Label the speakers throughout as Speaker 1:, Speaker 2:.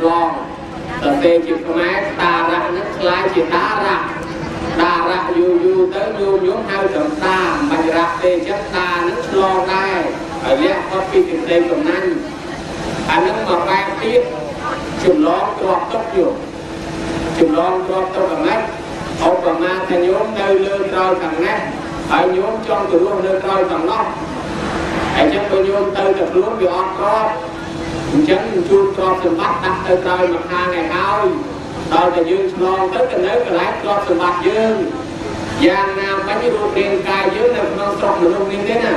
Speaker 1: ឆ្លងតែពេលជាខ្មែរតារៈនឹងខ្លាយជាតារៈតារៈយូរយូរទៅយូរយូរហៅត្រឹមតាបាញ់រៈទេចឹងតានឹងឆ្លងដែរហើយលះផុតពីទីផ្ទៃកំណាញ់អានឹងមកបែបទៀតចម្លងទ្របទុកយកចម្លងទ្របទុកអាម៉េចឧបមាថាញោមនៅលើក្រោយខាងនេះហើយញោមចង់ទៅរស់នៅក្រោយខាងនោះអញ្ចឹងបើញោមទៅតែខ្លួនវាអត់ក្រប អញ្ចឹងជួលក្របសម្បត្តិដាក់ទៅក្រោយមកខាងឯហើយដល់តែយើងឆ្លងទៅទៅនៅកន្លែងក្របសម្បត្តិយើងយ៉ាងណាមិញរូបរាងកាយយើងនៅក្នុងស្រុកមនុស្សនេះទេណា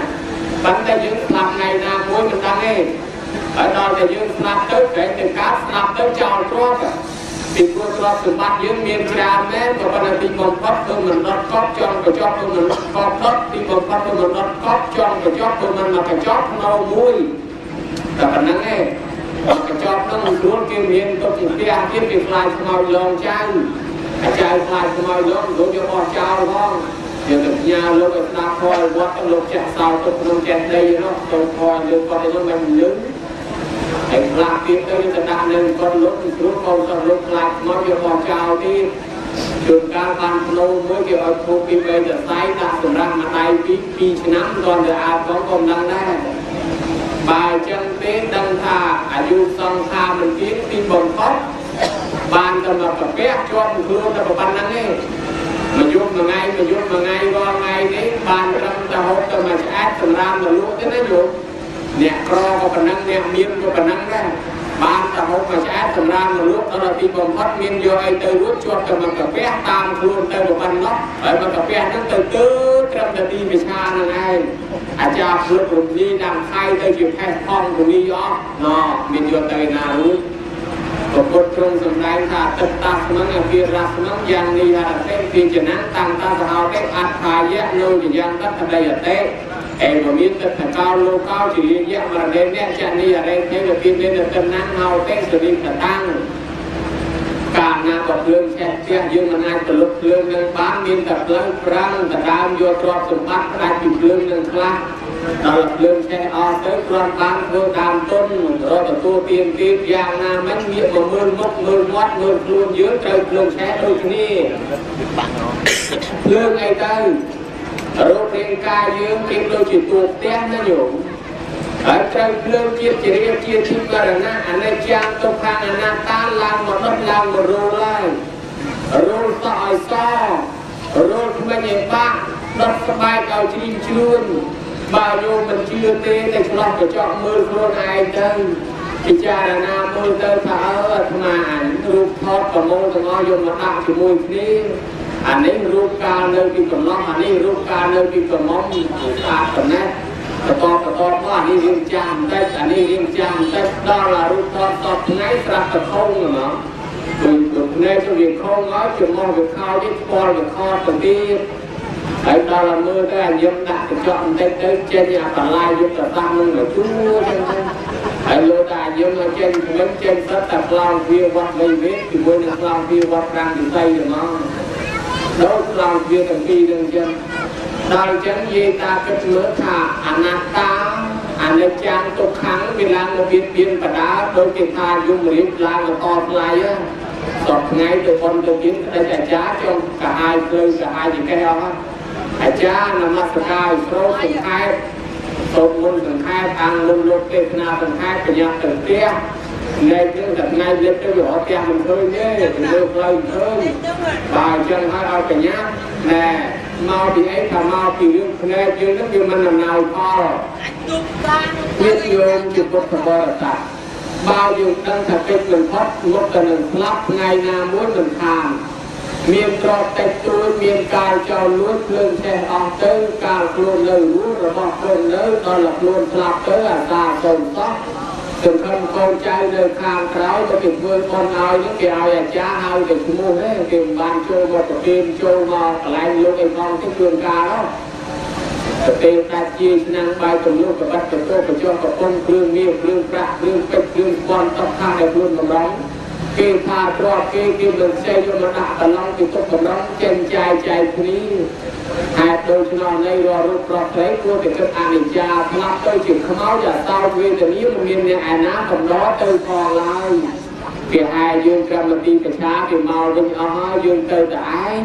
Speaker 1: ប៉ុន្តែយើងស្លាប់ថ្ងៃណាមួយមិនដឹងទេហើយដល់តែយើងស្លាប់ទៅប្រែទៅកាត់ស្លាប់ទៅចោលគ្រាប់ពីព្រោះទ្រព្យសម្បត្តិយើងមានច្រើនមែនក៏ប៉ុន្តែទីបំផុតគឺមិនដុតកប់ចង់កញ្ចក់គឺមិនដុតកប់ដុតទីបំផុតគឺមិនដុតកប់ចង់កញ្ចក់គឺមិនមកកញ្ចក់ក្នុងមួយតែប៉ុណ្្នឹងឯង កញ្ចក់នឹងមិនស្រួលគេមានទុកជាផ្ទះទៀតគេខ្លាចខ្មោចលងចៅអាចៅខ្លាចខ្មោចលងលោកយកបោះចោលផងយើងទៅផ្ញើលោកឲ្យស្ដាប់ខលវត្តលោកចាក់សោទុកក្នុងចេះដីនោះទៅខលលើគាត់ទៅមិនលឹងហើយខ្លះទៀតទៅទៅដាក់នៅគាត់លោកព្រោះកូនទៅលោកខ្លាចមកយកមកចោលទៀតជួនកាលបានភ្នោមួយគេឲ្យធូបពីបីទៅសៃដាក់សម្រាប់មួយដៃពី2ឆ្នាំគាត់ទៅអាចផងក៏មិនដឹងដែរ បើអញ្ចឹងទេដឹងថាអាយុសង្ខារមិនទៀងទីបំផុតបានទៅមកកាពះជាប់ខ្លួនតែប៉ុណ្្នឹងឯងមួយយប់មួយថ្ងៃមួយយប់មួយថ្ងៃរាល់ថ្ងៃនេះបានត្រឹមតែហូបទៅមួយឆ្អែតសម្រាប់មកលក់ទេណាយល់អ្នកក្រក៏ប៉ុណ្ណឹងអ្នកមានក៏ប៉ុណ្ណឹងដែរ បានតែហូបមួយឆ្អែតសម្រាប់មកលក់ដល់ទីបំផុតមានយកអីទៅរួចជាប់ទៅមកកាពះតាមខ្លួនទៅប៉ុណ្ណោះហើយមកកាពះហ្នឹងទៅទើត្រឹមតែទីវិឆាហ្នឹងឯងអាចារ្យព្រឹករំលីតាមខៃទៅជាផេះផងគនីអស់ណោមានយកទៅណារួចព្រះពុទ្ធទ្រង់សម្ដែងថាទឹកតាស្មឹងអភិរៈស្មឹងយ៉ាងនេះហរតិពីចណាតាំងតាសហោតិអត្ថាយៈលោយ៉ាងតតដីអតិ អេវមានទឹកតកោលោកោជាយៈមរណេអ្នកចនីអរិទេវពីមានតណាំងហោតិសរិតតាំងកាលណាបើភ្លើងឆេះផ្ទះយើងមិនអាចទៅលុបភ្លើងនឹងបានមានតែភ្លើងប្រាំងដដើមយកទ្រព្យសម្បត្តិផ្ដាច់ពីភ្លើងនឹងខ្លះដល់ភ្លើងឆេះអស់ទៅគ្រាន់បានធ្វើដើមទុនរកទទួលទានទៀតយ៉ាងណាមិញងាកមកមើលមុខមើលមាត់មើលខ្លួនយើងត្រូវភ្លើងឆេះដូចគ្នាភ្លើងអីទៅ រូបរាងកាយយើងគេដូចជាតួផ្ទះណាញោមហើយត្រូវភ្លើងជាតិជារៀបជាទីបរណៈអនិច្ចំទុក្ខអនត្តាឡើងមកដុតឡើងមករੂឡើងរូលសឲ្យសរូលក្មេងឲ្យបាក់ដុតស្បែកឲ្យជ្រីងជ្រួញបើយោមិនជឿទេតែឆ្លោះកញ្ចក់មើលខ្លួនឯងទៅពិចារណាមើលទៅថាអើអាត្មាអញរូបថតប្រមូលទាំងអស់យកមកដាក់ជាមួយគ្នា អានេះរូបកាលនៅពីកំឡោះអានេះរូបកាលនៅពីកំមុំស្អាតប៉ុណ្ណេះតកតកមកអានេះរៀងចាំបន្តិចអានេះរៀងចាំបន្តិចដល់អារូបថតតបថ្ងៃស្រាប់តែខុងហ្មងដូចដូចភ្នែកទៅវាខុងហើយចំមកវាខោទៀតស្គាល់វាខតទៅទៀតហើយដល់តែមើលទៅអាយឹមដាក់កញ្ចក់បន្តិចទៅចេញអាបន្លាយយកទៅតាំងនឹងទៅជួចឹងទៅហើយលើតែអាយឹមមកចេញវិញចេញទៅតែខ្លោងវាវត្តវៃវេជាមួយនឹងខ្លោងវាវត្តប្រាំងទីដីហ្មង ដូចខ្លោងវាទាំងពីរនឹងចឹងដល់អញ្ចឹងយាយតាគិតមើលថាអនត្តាអនិច្ចំទុក្ខំវាឡើងមកបៀតបៀនបដាដូចគេថាយមរាជឡើងមកតថ្លៃហ្នឹងតបថ្ងៃទៅប៉ុនទៅទៀតតែអាចារ្យចង់កាហាយភ្លើងកាហាយចង្កេះអស់ហ្នឹងអាចារ្យនមស្ការស្រោសង្ខេបសូមមុនសង្ខេបអង្គមុនលោកទេសនាសង្ខេបប្រញាប់ទៅផ្ទះ ថ្ងៃនេះតែថ្ងៃលិបទៅរកផ្ទះមិនឃើញទេទៅលើផ្លូវឃើញបើអញ្ចឹងហើយឲ្យប្រញាប់ណែមកពីអីថាមកពីរឿងភ្នែកយើងហ្នឹងវាមិនអំណោយផលញាតិយោមជាពុទ្ធបរិស័ទបើយើងដឹងថាកិច្ចមិនផុតមុខទៅនឹងស្លាប់ថ្ងៃណាមួយមិនខានមានទ្រព្យតិចតួចមានការចោលលួចភ្លើងឆេះអស់ទៅការខ្លួននៅរស់របស់ខ្លួននៅដល់ខ្លួនស្លាប់ទៅអាសាកូនសោះស ង្ឃឹមកូនចៅនៅខាងក្រៅទៅគេធ្វើបន់ឲ្យហ្នឹងគេឲ្យអាចារ្យហៅទៅឈ្មោះទេគេមិនបានចូលមកប្រគេនចូលមកកន្លែងលោកអីផងទៅជួនកាលហ្នឹងប្រទេសតាជាឆ្នាំបាយចំនួនកបាត់កតោកញ្ចក់កប៉ុងគ្រឿងងារគ្រឿងប្រាក់គ្រឿងពេជ្រគ្រឿងស្ពាន់តបខាងឲ្យខ្លួនបំរុងគេថាទ្របគេគេមិនខ្ចីយកមកដាក់កន្លងគេទុកបំរុងចេញចាយចាយគ្នា ហេតុដូច្នោះនៃររូបប្រព្រៃគួរតែគិតអនិច្ចាស្លាប់ទៅជាខ្មោចអាតោវេទនាមិនមានអ្នកឯណាកំដរទៅផងឡើយវាហើយយើងក្រមទីប្រឆាវាមកវិញអស់ហើយយើងទៅតែឯង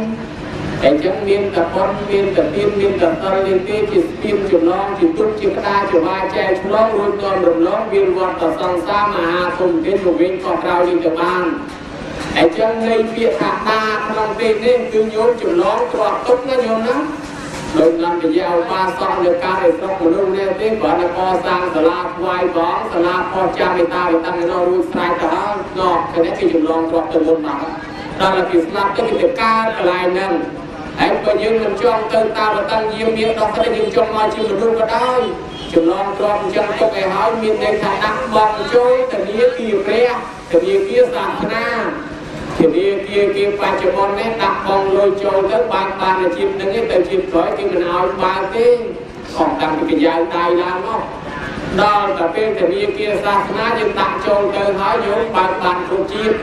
Speaker 1: តែចឹងមានតែប៉ុនមានតែទៀនមានតែតលនេះទេជាស្ពានចំណងជាទុកជាក្តារជាវាចែកឆ្លងរួចដល់រំលងវាវត្តសង្សារមហាធំទេមកវិញក៏ក្រោយនេះទៅបាន អញ្ចឹងនៃពាក្យថាតាក្នុងពេលនេះគឺញោមចំណងទ្រាប់ទុកណាញោមណាដោយ නම් ពជាឧបាសកលើការឲ្យស្រុកមនុស្សនេះទេបើនៅកសាងសាលាថ្វាយបងសាលាផោះចាមេតាវិតាំងនៅរួចស្រ័យទៅហើយដល់គណៈគេចម្លងទ្រាប់ទៅមុនមកដល់តែគេស្លាប់ទៅគេទៅការកន្លែងហ្នឹងហើយបើយើងមិនចង់ទៅតាមវិតាំងយាមមានដល់តែយើងចង់មកជាមនុស្សក៏ដោយចម្លងទ្រាប់អញ្ចឹងទុកឲ្យហើយមានន័យថាដាក់បងចូលទៅនាគាព្រះទៅនាគាសាសនា ធនាគារគេបច្ចុប្បន្ននេះដាក់បងលុយចូលទៅបានបានអាជីពហ្នឹងទៅជីពក្រោយគេមិនឲ្យបើកទេអស់តាំងពីកញ្ចៅដៃឡើងមកដល់តែពេលធនាគារសាសនាយើងដាក់ចូលទៅហើយយើងបើកបានគ្រប់ជាតិ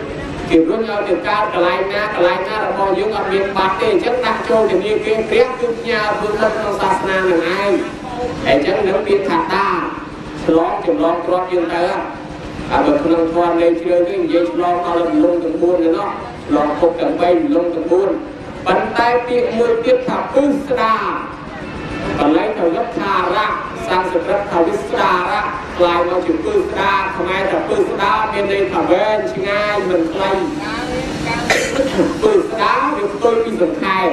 Speaker 1: គេរុញឲ្យទៅកើតកន្លែងណាកន្លែងណារបស់យើងអត់មានបាត់ទេអញ្ចឹងដាក់ចូលធនាគារព្រះគឺផ្ញើធ្វើទៅក្នុងសាសនានឹងឯងអញ្ចឹងនឹងមានថាតាឆ្លងចម្លងគ្រាប់យើងទៅ អាបើក្នុងធម៌នៃជ្រើទៅនិយាយឆ្លងដល់លំលងទាំង4ឯណោះឆ្លងពុកទាំង3លំទាំង4ប៉ុន្តែពាក្យមួយទៀតថាពឹសស្ដាកន្លែងទៅលឹកថារៈសំស្ក្រឹតថាវិស្ដារៈខ្លាយមកជាពឹសស្ដាខ្មែរថាពឹសស្ដាមានន័យថាវែងឆ្ងាយមិនខ្លីពឹសស្ដាវាផ្ទុយពីសង្ខេប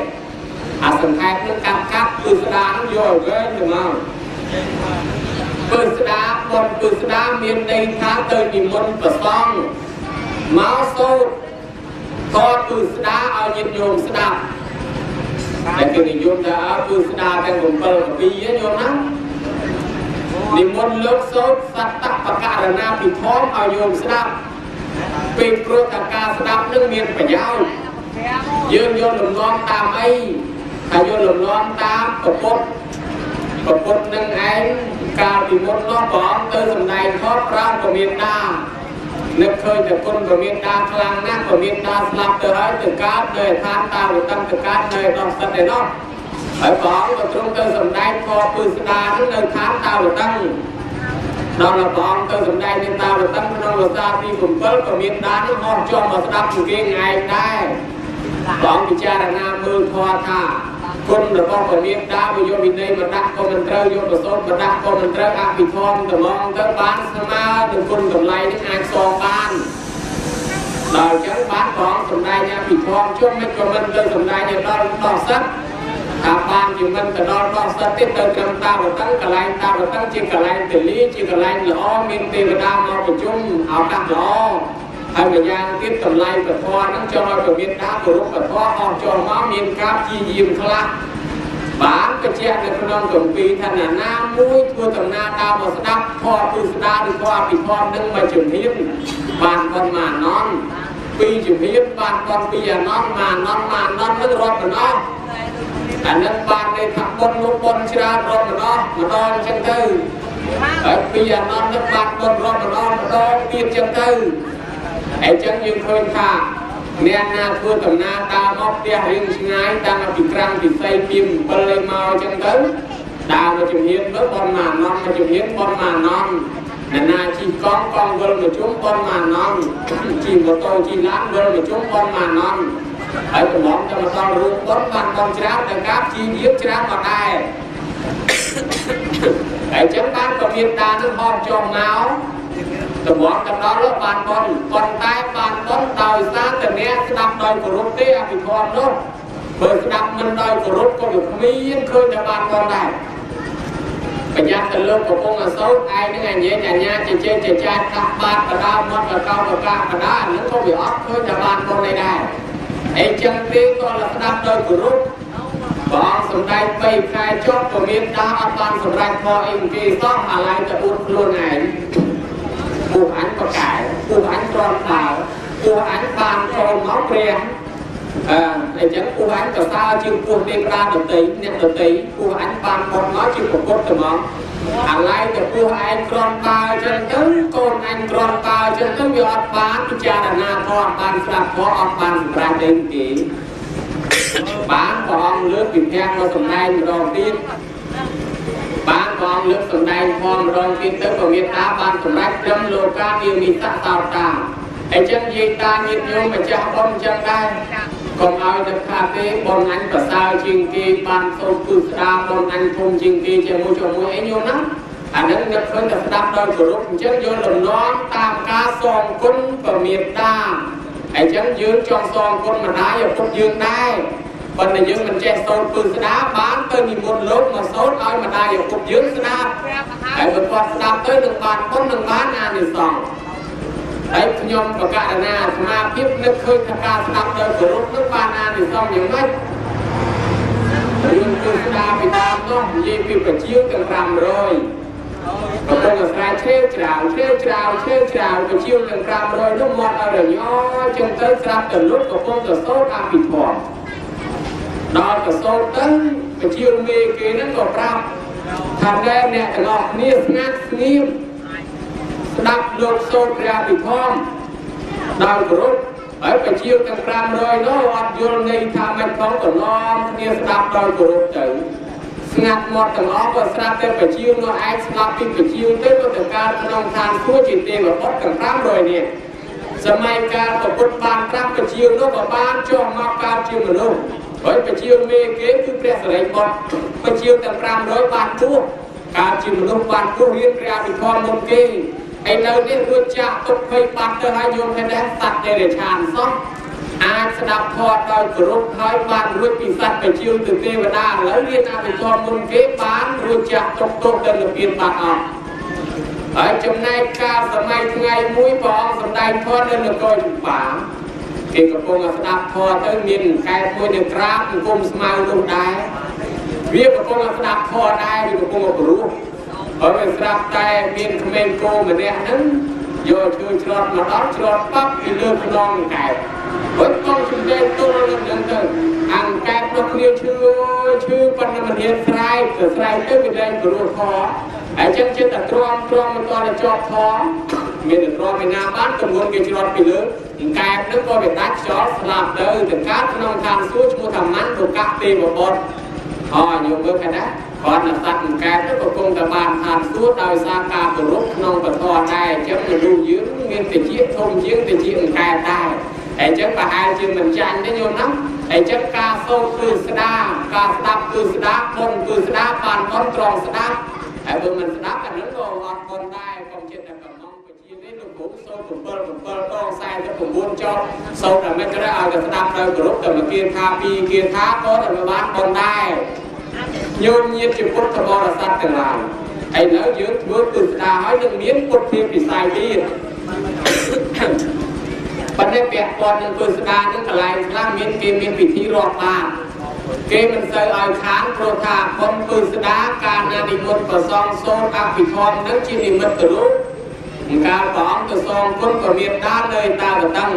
Speaker 1: អាសង្ខេបនឹងកាត់កាត់ពឹសស្ដានឹងយកវែងទៅមក ពឹស្ដាបុណ្យពឹស្ដាមានន័យថាទៅនិមន្តប្រសង់មកសូត្រតពឹស្ដាឲ្យញាតិញោមស្ដាប់តែគេនិយមថាពឹស្ដាទាំង7កពីញោមណានិមន្តលោកសូត្រសត្តបករណាពិធមឲ្យញោមស្ដាប់ពេលព្រោះថាការស្ដាប់នឹងមានប្រយោជន៍យើងយកលំនាំតាមអីថាយកលំនាំតាមប្រពុត ប្រពុតនឹងឯងកាលពីមុននោះព្រះអង្គទៅសម្ដែងខតប្រាំក៏មានដានឹកឃើញតែគុណក៏មានដាខ្លាំងណាស់ក៏មានដាស្លាប់ទៅហើយទៅកើតនៅឋានតាវតੰទៅកើតនៅដល់សិទ្ធឯនោះហើយព្រះអង្គក៏ទ្រង់ទៅសម្ដែងខពឺស្ដានឹងនៅឋានតាវតੰដល់ព្រះអង្គទៅសម្ដែងនៅតាវតੰក្នុងរសាទី7ក៏មានដានឹងហោះចុះមកស្ដាប់ពីគេថ្ងៃដែរព្រះអង្គពិចារណាមើលធម៌ថា គុណរបស់ព្រះមេត្តាវាយកវិន័យមកដាក់ក៏មិនត្រូវយកប្រសូតមកដាក់ក៏មិនត្រូវអភិធម្មត្មងទៅបានស្មើនឹងគុណតម្លៃនេះអាចសងបានដល់អញ្ចឹងបានព្រះអង្គសម្ដែងអភិធម្មជុំមិនក៏មិនទៅសម្ដែងដល់ដល់សិទ្ធថាបានជាមិនទៅដល់ដល់សិទ្ធទៀតទៅត្រឹមតាវតੰកន្លែងតាវតੰជាកន្លែងទលាជាកន្លែងល្អមានទេវតាមកប្រជុំឱកាសល្អ ហើយម្យ៉ាងទៀតតម្លៃពធហ្នឹងចង់ឲ្យប្រមានការគោរពពធអស់ចូលមកមានការព្យាយាមខ្លះបានបញ្ជាក់នៅក្នុងគម្ពីរថាណាណាមួយធ្វើដំណើរដើរមកស្ដាប់ធម៌គឺស្ដាប់ឬក៏អភិធម្មនឹងមកជំនាញបានប៉ុន្មានអនន្តពីជំនាញបានប៉ុន្ពីអនន្តមកអនន្តមកអនន្តនឹងរាប់មិនអស់អានឹងបានន័យថាបុណ្យលោកបុណ្យច្រើនរាប់មិនអស់ម្ដងអញ្ចឹងទៅហើយពីអនន្តនឹងបានបុណ្យរាប់មិនអស់ម្ដងទៀតអញ្ចឹងទៅ អញ្ចឹងយើងឃើញថាអ្នកណាធ្វើដំណើរដើរមកផ្ទះរៀងឆ្ងាយតាំងពីក្រាំងពីផ្ទៃពី7លេមកអញ្ចឹងទៅដើរមកជំនាញទៅបនមកអនន្តមកជំនាញបនមកអនន្តអ្នកណាជិះកង់កង់វិលមកជុំបនមកអនន្តជិះម៉ូតូជិះឡានវិលមកជុំបនមកអនន្តហើយកំងទៅមកដល់រួមបនបានបនច្រើនតែកាប់ជីយាបច្រើនមកដែរហើយអញ្ចឹងបានក៏មានការនឹងហោះចុះមក តំបន់ទៅដល់បានបនប៉ុន្តែបានបនដោយសារតែអ្នកស្ដាប់ដោយគោរពទេអភិធម្មនោះបើស្ដាប់មិនដោយគោរពក៏វាគ្មានឃើញតែបានបនដែរបញ្ញាទៅលើកំពុងអសោតឯងនឹងអញ្ញាអញ្ញាចេចេចេចាច់ដាក់បាតបដាមកកកកកបដានឹងក៏វាអត់ឃើញតែបានបនដែរអីចឹងទេក៏ស្ដាប់ដោយគោរពបងសំដែង3ខែចប់ក៏មានដាអត់បានសម្រេចផលអីគេសោះអាឡៃទៅអួតខ្លួនឯង ពួកអញប្រកែពួកអញត្រង់ដើរពួកអញបានចូលមកព្រះអឺអញ្ចឹងពួកអញទៅតើជាពួកទេវតាដតីអ្នកដតីពួកអញបានមកមកជាប្រពុតទៅមកអាឡ័យទៅពួកឯងក្រំតើអញ្ចឹងទៅកូនអញក្រំតើអញ្ចឹងទៅវាអត់បានពិចារណាធម៌បានស្ដាប់ធម៌អត់បានសម្រាប់ទេទេបានព្រះអង្គលើកពីផ្ទះមកសម្ដែងម្ដងទៀត បានព្រះអង្គលើកសម្ដែងផងម្ដងទៀតទៅក៏មានតាបានសម្រេចត្រឹមលោកាវិមិតតោតាអញ្ចឹងយាយតាញាតិញោមម្ចាស់បងអញ្ចឹងដែរកុំឲ្យទៅខាតទេបងអញប្រសើរជាងគេបានសូត្រគឺស្ដាប់បងអញធំជាងគេជាមួយជាមួយអីញោមណាអានឹងនឹកឃើញតែស្ដាប់ដោយគោរពអញ្ចឹងយកលំនាំតាមការសងគុណប្រមេតាអញ្ចឹងយើងចង់សងគុណម្ដាយឪពុកយើងដែរ ប៉ុន្តែយើងមិនចេះសូត្រពឹងស្ដាប់បានទៅនិមន្តលោកមកសូត្រឲ្យម្ដាយឪពុកយើងស្ដាប់ហើយបើគាត់ស្ដាប់ទៅនឹងបានគុណនឹងបានអានិសង្សហើយខ្ញុំប្រកាសណាសមាភិបនឹកឃើញថាការស្ដាប់ដោយគោរពនឹងបានអានិសង្សយ៉ាងម៉េចរឿងគឺស្ដាប់ពីតាមនោះនិយាយពីប្រជាទាំង500កំពុងអាស្រ័យឈើច្រាវឈើច្រាវឈើច្រាវទៅជាងទាំង500នោះមកដល់រញ័រចឹងទៅស្រាប់តែលុតកំពុងទៅសូត្រអភិធម្ម ដល់ទៅសូត្រទៅទៅជាងមេគេហ្នឹងក៏ប្រាប់ថាតែអ្នកទាំងអស់គ្នាស្ងាត់ស្ងៀមស្ដាប់លោកសូត្រព្រះអភិធម្មដោយគោរពហើយប្រជាទាំង500នោះអត់យល់ន័យថាមិនផងក៏នាំគ្នាស្ដាប់ដោយគោរពទៅស្ងាត់មាត់ទាំងអស់ក៏ស្រាប់តែបជាងនោះឯងស្លាប់ពីបជាងទៅក៏ទៅកើតក្នុងឋានសួគ៌ជាទេវបុត្រទាំង500នាក់សម័យកាលប្រពុតបានប្រាប់បជាងនោះក៏បានចុះមកកើតជាមនុស្ស ហើយបជាងមេគេគឺព្រះសរិបុត្របជាងទាំង500បានទួកើតជាមនុស្សបានទួរៀនព្រះអភិធម្មមុនគេឥឡូវនេះរួចចាក់ទុកភ័យបាត់ទៅហើយយល់ថាដែរសត្វទេរឆានសោះអាចស្ដាប់ធម៌ដោយគោរពហើយបានរួចពីសត្វបជាវទៅទេវតាឥឡូវរៀនអភិធម្មមុនគេបានរួចចាស់ទុកទុកទៅលពៀនបាត់អស់ហើយចំណែកកាលសម័យថ្ងៃមួយព្រះអង្គសម្ដែងធម៌នៅនគរចម្បា គេកំពុងស្ដាប់ធម៌ទៅមានកែមួយនៅក្រាបអង្គមស្មៅនោះដែរវាកំពុងស្ដាប់ធម៌ដែរវាកំពុងព្រោះហើយវាស្រាប់តែមានក្មេងគោម្នាក់ហ្នឹងយកឈើច្រត់មកដល់ច្រត់ប៉ាប់ពីលើខ្នងកែបបើកង់ជំនាញទូលនឹងហ្នឹងទៅអង្គែបនោះគ្នាឈឺឈឺប៉ុន្តែមិនហ៊ានស្រែកទៅស្រែកទៅវាលែងព្រោះខ ហើយចឹងចិត្តតែទ្រាំទ្រាំមិនតតែជាប់ខមានតែទ្រាំឯណាបានទម្ងន់គេច្រត់ពីលើអង្គែបនោះក៏វាដាច់ខ្យល់ស្លាប់ទៅទៅកើតក្នុងឋានសួគ៌ឈ្មោះថាម៉ាន់ទុកៈទេវបុត្រអញយល់មើលខែណាគាត់នៅសត្វអង្គែបទៅក៏គង់តែបានឋានសួគ៌ដោយសារការគោរពក្នុងពធដែរអញ្ចឹងមនុស្សយើងមានតិចធំជាងតិចអង្គែបដែរអញ្ចឹងប្រហែលជាមិនចាញ់ទេញោមណាអញ្ចឹងការសូត្រគឺស្ដាប់ការស្ដាប់គឺស្ដាប់បុណ្យគឺស្ដាប់បានបុណ្យត្រង់ស្ដាប់ ហើយបើមិនស្ដាប់អានឹងក៏អត់បុណ្យដែរកុំចិត្តតែកំងពជានេះលោកគ្រូសូត្រ7 7ត49ចប់សូត្រតែមិនត្រូវឲ្យតែស្ដាប់នៅគ្រប់តែមកគៀនថាពីគៀនថាក៏តែបានបុណ្យដែរញោមញាតជាពុទ្ធបរិស័ទទាំងឡាយឥឡូវយើងធ្វើគឺស្ដាប់ហើយនឹងមានពុទ្ធភាពពិស័យទៀតប៉ុន្តែពាក់ព័ន្ធនឹងពុស្ដានឹងកន្លែងខ្លះមានគេមានពិធីរាប់បាន គេមិនសូវឲ្យខានព្រោះថាបុណ្យពុស្ដាការណានិមន្តប្រសងសូត្រអភិធម្មនឹងជានិមិត្តរូបកាលព្រះអង្គទៅសងគុណក៏មានដាននៅតាបតឹង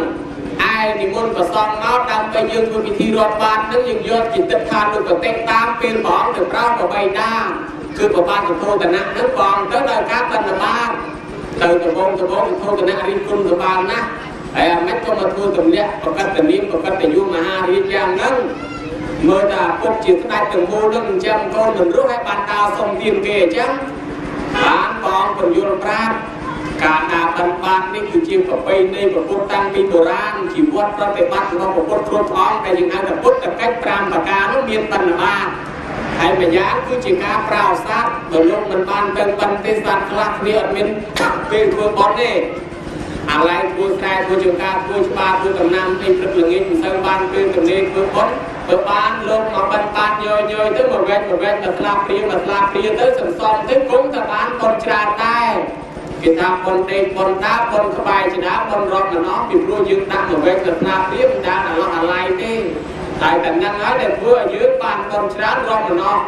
Speaker 1: ឯនិមន្តប្រសងមកដើម្បីយើងធ្វើពិធីរាប់បាននឹងយើងយកจิตដ្ឋានុបតិតាមពេលព្រះអង្គទៅប្រោសប្របីដាគឺប្របានទោតនៈនឹងព្រះអង្គទៅដល់ការបណ្ឌបានទៅដំបងដំបងទោតនៈរីគុណសម្បានណាស់ហើយអាមិនក៏មកធ្វើទម្លាក់ប្រកាសតនាមប្រកាសតយុមហារាជយ៉ាងហ្នឹង មើលថាពុកជាស្ដេចទាំងមូលនឹងអញ្ចឹងកូនមិនរស់ឲ្យបានដើរសុំទានគេអញ្ចឹងបានបងពន្យល់ប្រាប់ការដើរបិណ្ឌបាតនេះគឺជាប្រពៃណីប្រពុតតាំងពីបុរាណជីវិតប្រតិបត្តិរបស់ប្រពុតគ្រប់អង្គដែលយើងហៅថាពុទ្ធកិច្ច5ប្រការនោះមានបិណ្ឌបាតហើយម្យ៉ាងគឺជាការប្រោស័ព្ទបើលោកមិនបានទៅបិណ្ឌទេសត្វខ្លះគ្នាអត់មានពេលធ្វើបន់ទេអាឡែងធ្វើខ្សែធ្វើចង្ការធ្វើច្បារធ្វើដំណាំពេញព្រឹកល្ងាចមិនសូវបានពេលទំនេរធ្វើបុណ្យបើបានលោកមកបិណ្ឌបាតយយយទៅមកវែកមកវែកមកស្លាប់ព្រាមកស្លាប់ព្រាទៅសន្សំទៅគង់តែបានបុណ្យច្រើនដែរគេថាបុណ្យដេកបុណ្យដាបុណ្យក្បែរជាដាបុណ្យរត់ណោះពីព្រោះយើងដាក់មកវែកទៅស្លាប់ព្រាមិនដាអាឡោះអាឡៃទេតែតែហ្នឹងហើយដែលធ្វើឲ្យយើងបានបុណ្យច្រើនរត់ណោះ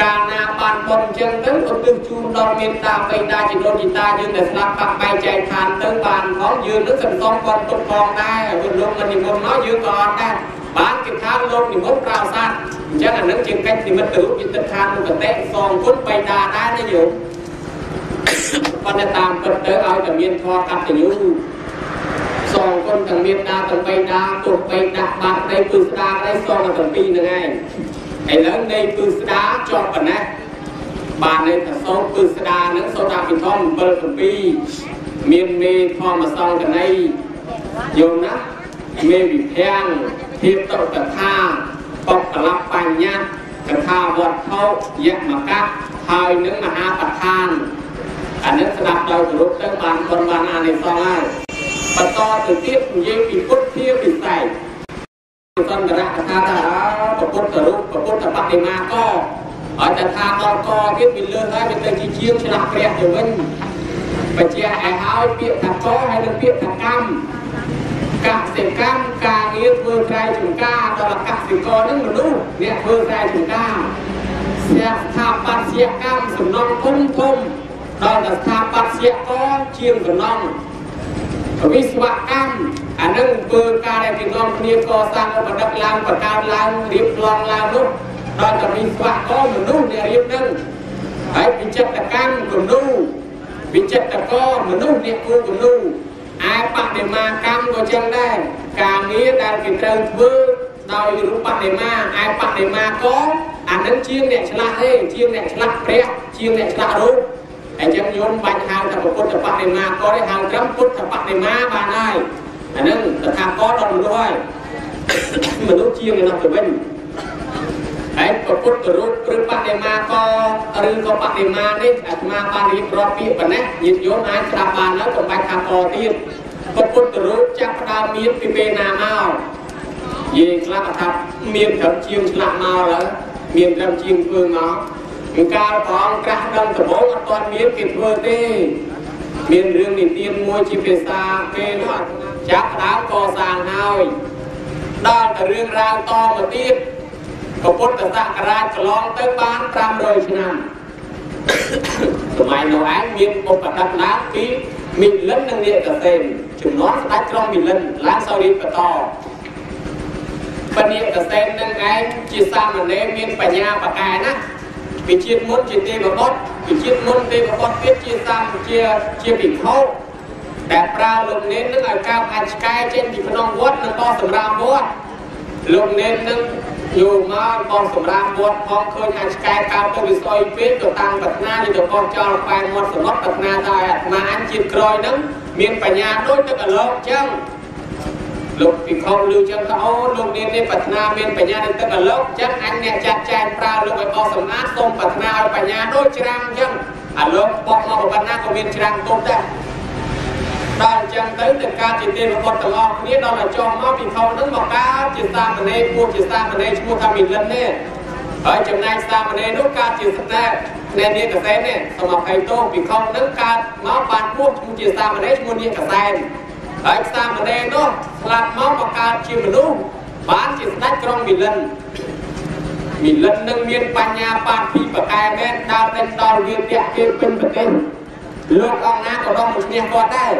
Speaker 1: កាលណាបានបុណ្យអញ្ចឹងទៅឧទ្ទិសជូនដល់មេត្តាបិតាជីដូនជីតាយើងដែលស្លាប់បាក់បែកចែកឋានទៅបានផងយើងនឹងសន្សំគាត់ទុកផងដែរវាលោកមិននិមន្តមកយើងក៏អត់ដែរ បានគេថាលោកនិមន្តប្រោស័តអញ្ចឹងអានឹងជាកិច្ចនិមិត្តរូបយត្តឋានមុខតេសងគុណបិតាដែរណាយោប៉ុន្តែតាមពិតទៅឲ្យតែមានធម៌កតញ្ញូសងគុណទាំងមេត្តាទាំងបិតាទោះបីដាក់បាត់ដីគឺស្ដារដីសងទាំងពីរហ្នឹងឯងឥឡូវនៃគឺស្ដាជាប់ប៉ុណ្ណេះបានន័យថាសូត្រគឺស្ដានឹងសូត្រអភិធម្ម7 7មានមេធម្មសង្កណីយល់ណាមេវិភាំង ភាពតតថាបកកលបបញ្ញត្តិកថាវត្ថុយមកៈហើយនឹងមហាប្រធានអានេះស្ដាប់ដោយគោរពទៅបានប៉ុនបានអានិសង្សហើយបន្តទៅទៀតនិយាយពីពុទ្ធជាពិសេសសន្តរកថាថាពុទ្ធរូបពុទ្ធបដិមាក៏ហើយតែថាដល់កទៀតវាលើសហើយវាទៅជាជាងឆ្លាក់ព្រះទៅវិញបញ្ជាក់ឲ្យហើយពាក្យថាកហើយនឹងពាក្យថាកម្ម កសិកម្មការងារធ្វើស្រែចម្ការដល់កសិករនឹងមនុស្សអ្នកធ្វើស្រែចម្ការស្ថាស្ថាបត្យកម្មសំណងធំធំដល់តែស្ថាបត្យកជាងសំណងវិស្វកម្មអានឹងធ្វើការដែលគេនាំគ្នាកសាងបដិបឡើងបង្កើតឡើងរៀបប្លង់ឡើងនោះដល់តែវិស្វករមនុស្សអ្នករៀបនឹងហើយវិចិត្រកម្មគំនូវិចិត្រករមនុស្សអ្នកគូគំនូ ឯបដិមាកម្មក៏ចឹងដែរការងារដែលគេត្រូវធ្វើដោយរូបបដិមាឯបដិមាក៏អានឹងជាងអ្នកឆ្លាស់ទេជាងអ្នកឆ្លាស់ព្រះជាងអ្នកឆ្លាស់រូបអញ្ចឹងយមបាច់ហៅថាពុទ្ធបដិមាក៏ទេហៅត្រឹមពុទ្ធបដិមាបានហើយអានឹងតថាគតដល់មនុស្សហើយមនុស្សជាងឯនោះទៅវិញ ហើយពុទ្ធរូបឬបដិមាក៏ឬក៏បដិមានេះអាត្មាបានរៀបរាប់ពាក្យប៉ុណ្ណេះញាតិញោមអាចស្ដាប់បានហើយកុំបាច់ថាកទៀតពុទ្ធរូបចាប់ផ្ដើមមានពីពេលណាមកនិយាយខ្លះថាមានត្រឹមជាងឆ្លាក់មកហើយមានត្រឹមជាងធ្វើមកពីកាលព្រះអង្គត្រាស់ដឹងដំបូងអត់ទាន់មានគេធ្វើទេមានរឿងនិទានមួយជាភាសាគេនោះចាប់ដើមកសាងហើយដល់តែរឿងរ៉ាវតមកទៀត ពុទ្ធសករាជកន្លងទៅបាន500ឆ្នាំសម័យនោះឯងមានបុព្វដិតឡើងពីមីលិននិងនេកសេនជំនាន់ស្ដេចក្រុងមីលិនឡើងសោរីបន្តបញ្ញាកសេននឹងឯងជាសាមណេរមានបញ្ញាបកែណាពីជាតិមុនជាទេវបុត្រពីជាតិមុនទេវបុត្រទៀតជាសាមជាជាភិក្ខុដែលប្រើលោកនេននឹងឲ្យកើបអាចឆ្កែចេញពីក្នុងវត្តនិងបោះសម្រាប់វត្តលោកនេននឹង យកមកបោះសម្រាប់វត្តផងឃើញអាចឆ្កែកើបទៅវាស្អុយពេកទៅតាំងប្រាថ្នាយកទៅបោះចោលខ្វែងមាត់សមុទ្រប្រាថ្នាថាអាត្មាអញជាតិក្រោយនឹងមានបញ្ញាដូចទឹកអលោកអញ្ចឹងលោកពិខុលឺចឹងថាអូលោកនាងនេះប្រាថ្នាមានបញ្ញានៅទឹកអលោកចឹងអញអ្នកចាត់ចែងប្រើលោកឲ្យបោះសម្អាតសូមប្រាថ្នាឲ្យបញ្ញាដូចច្រាំងចឹងអាលោកបោះមកប៉ុណ្ណាក៏មានច្រាំងទុំដែរ ដល់អញ្ចឹងទៅទៅកើតជាទេវបុត្រទាំងអស់គ្នាដល់តែចុះមកពិខុនឹងមកកើតជាសាមណេរពោះជាសាមណេរឈ្មោះថាមីលិននេះហើយចំណែកសាមណេរនោះកើតជាស្នេហ៍អ្នកនាងកសែននេះសូមអភ័យទោសពិខុនឹងកើតមកបានពោះឈ្មោះជាសាមណេរឈ្មោះនាងកសែនហើយសាមណេរនោះស្លាប់មកមកកើតជាមនុស្សបានជាស្ដេចក្រុងមីលិនមីលិននឹងមានបញ្ញាបាពីបកែមែនដើរទៅដល់វាទៈគេពេញប្រទេសលោកអង្គណាក៏ដល់មកឈ្នះគាត់ដែរ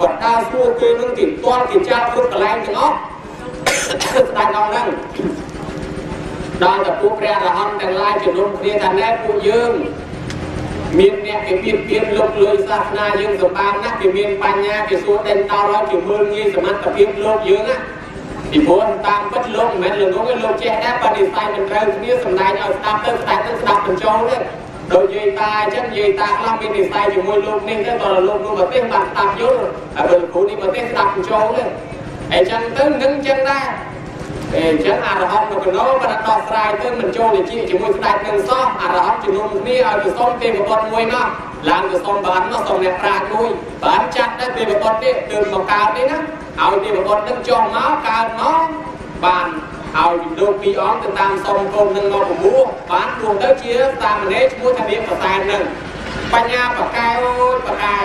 Speaker 1: គាត់ដើរសួរគេនឹងគេទាល់គេចាប់គ្រប់កន្លែងទាំងអស់ស្ដេចអង្គហ្នឹងដល់តែពួកព្រះរហន្តទាំងឡាយជំនុំគ្នាថាណែពួកយើងមានអ្នកគេពៀនពៀនលុកលុយសាសនាយើងសម្បានណាស់គេមានបញ្ញាគេសួរដេញតោហើយគេមើលងាយសមត្ថភាពលោកយើងណាពីព្រោះតាមពិតលោកមិនមែនលោកនោះលោកចេះដែរបដិសេធមិនត្រូវគ្នាសម្ដែងឲ្យស្ដាប់ទៅស្ដាប់ទៅស្ដាប់បញ្ចូលទេ ដូចយាយតាអញ្ចឹងយាយតាខ្លះមាននិស័យជាមួយលោកនេះទៅដល់លោកនោះមកទេបានស្ដាប់យល់ហើយបើគ្រូនេះមកទេស្ដាប់បញ្ចូលទេអញ្ចឹងទៅនឹងអញ្ចឹងដែរអញ្ចឹងអរហន្តនៅកណោបានដោះស្រាយទៅមិនចូលជាជាមួយស្ដេចនឹងសោះអរហន្តជំនុំគ្នាឲ្យទៅសុំទេវបុត្រមួយមកឡើងទៅសុំបានមកសុំអ្នកប្រាជ្ញមួយបានចាត់ដែរទេវបុត្រនេះទើបមកកើតនេះណាឲ្យទេវបុត្រនឹងចុះមកកើតមកបាន ឲ្យលោកពីរអង្គទៅតាមសុំកូននឹងមកប្រមូលបានព្រោះទៅជាសាមណេរឈ្មោះថានាងប្រសែននឹងបញ្ញាបកែអូយបកែ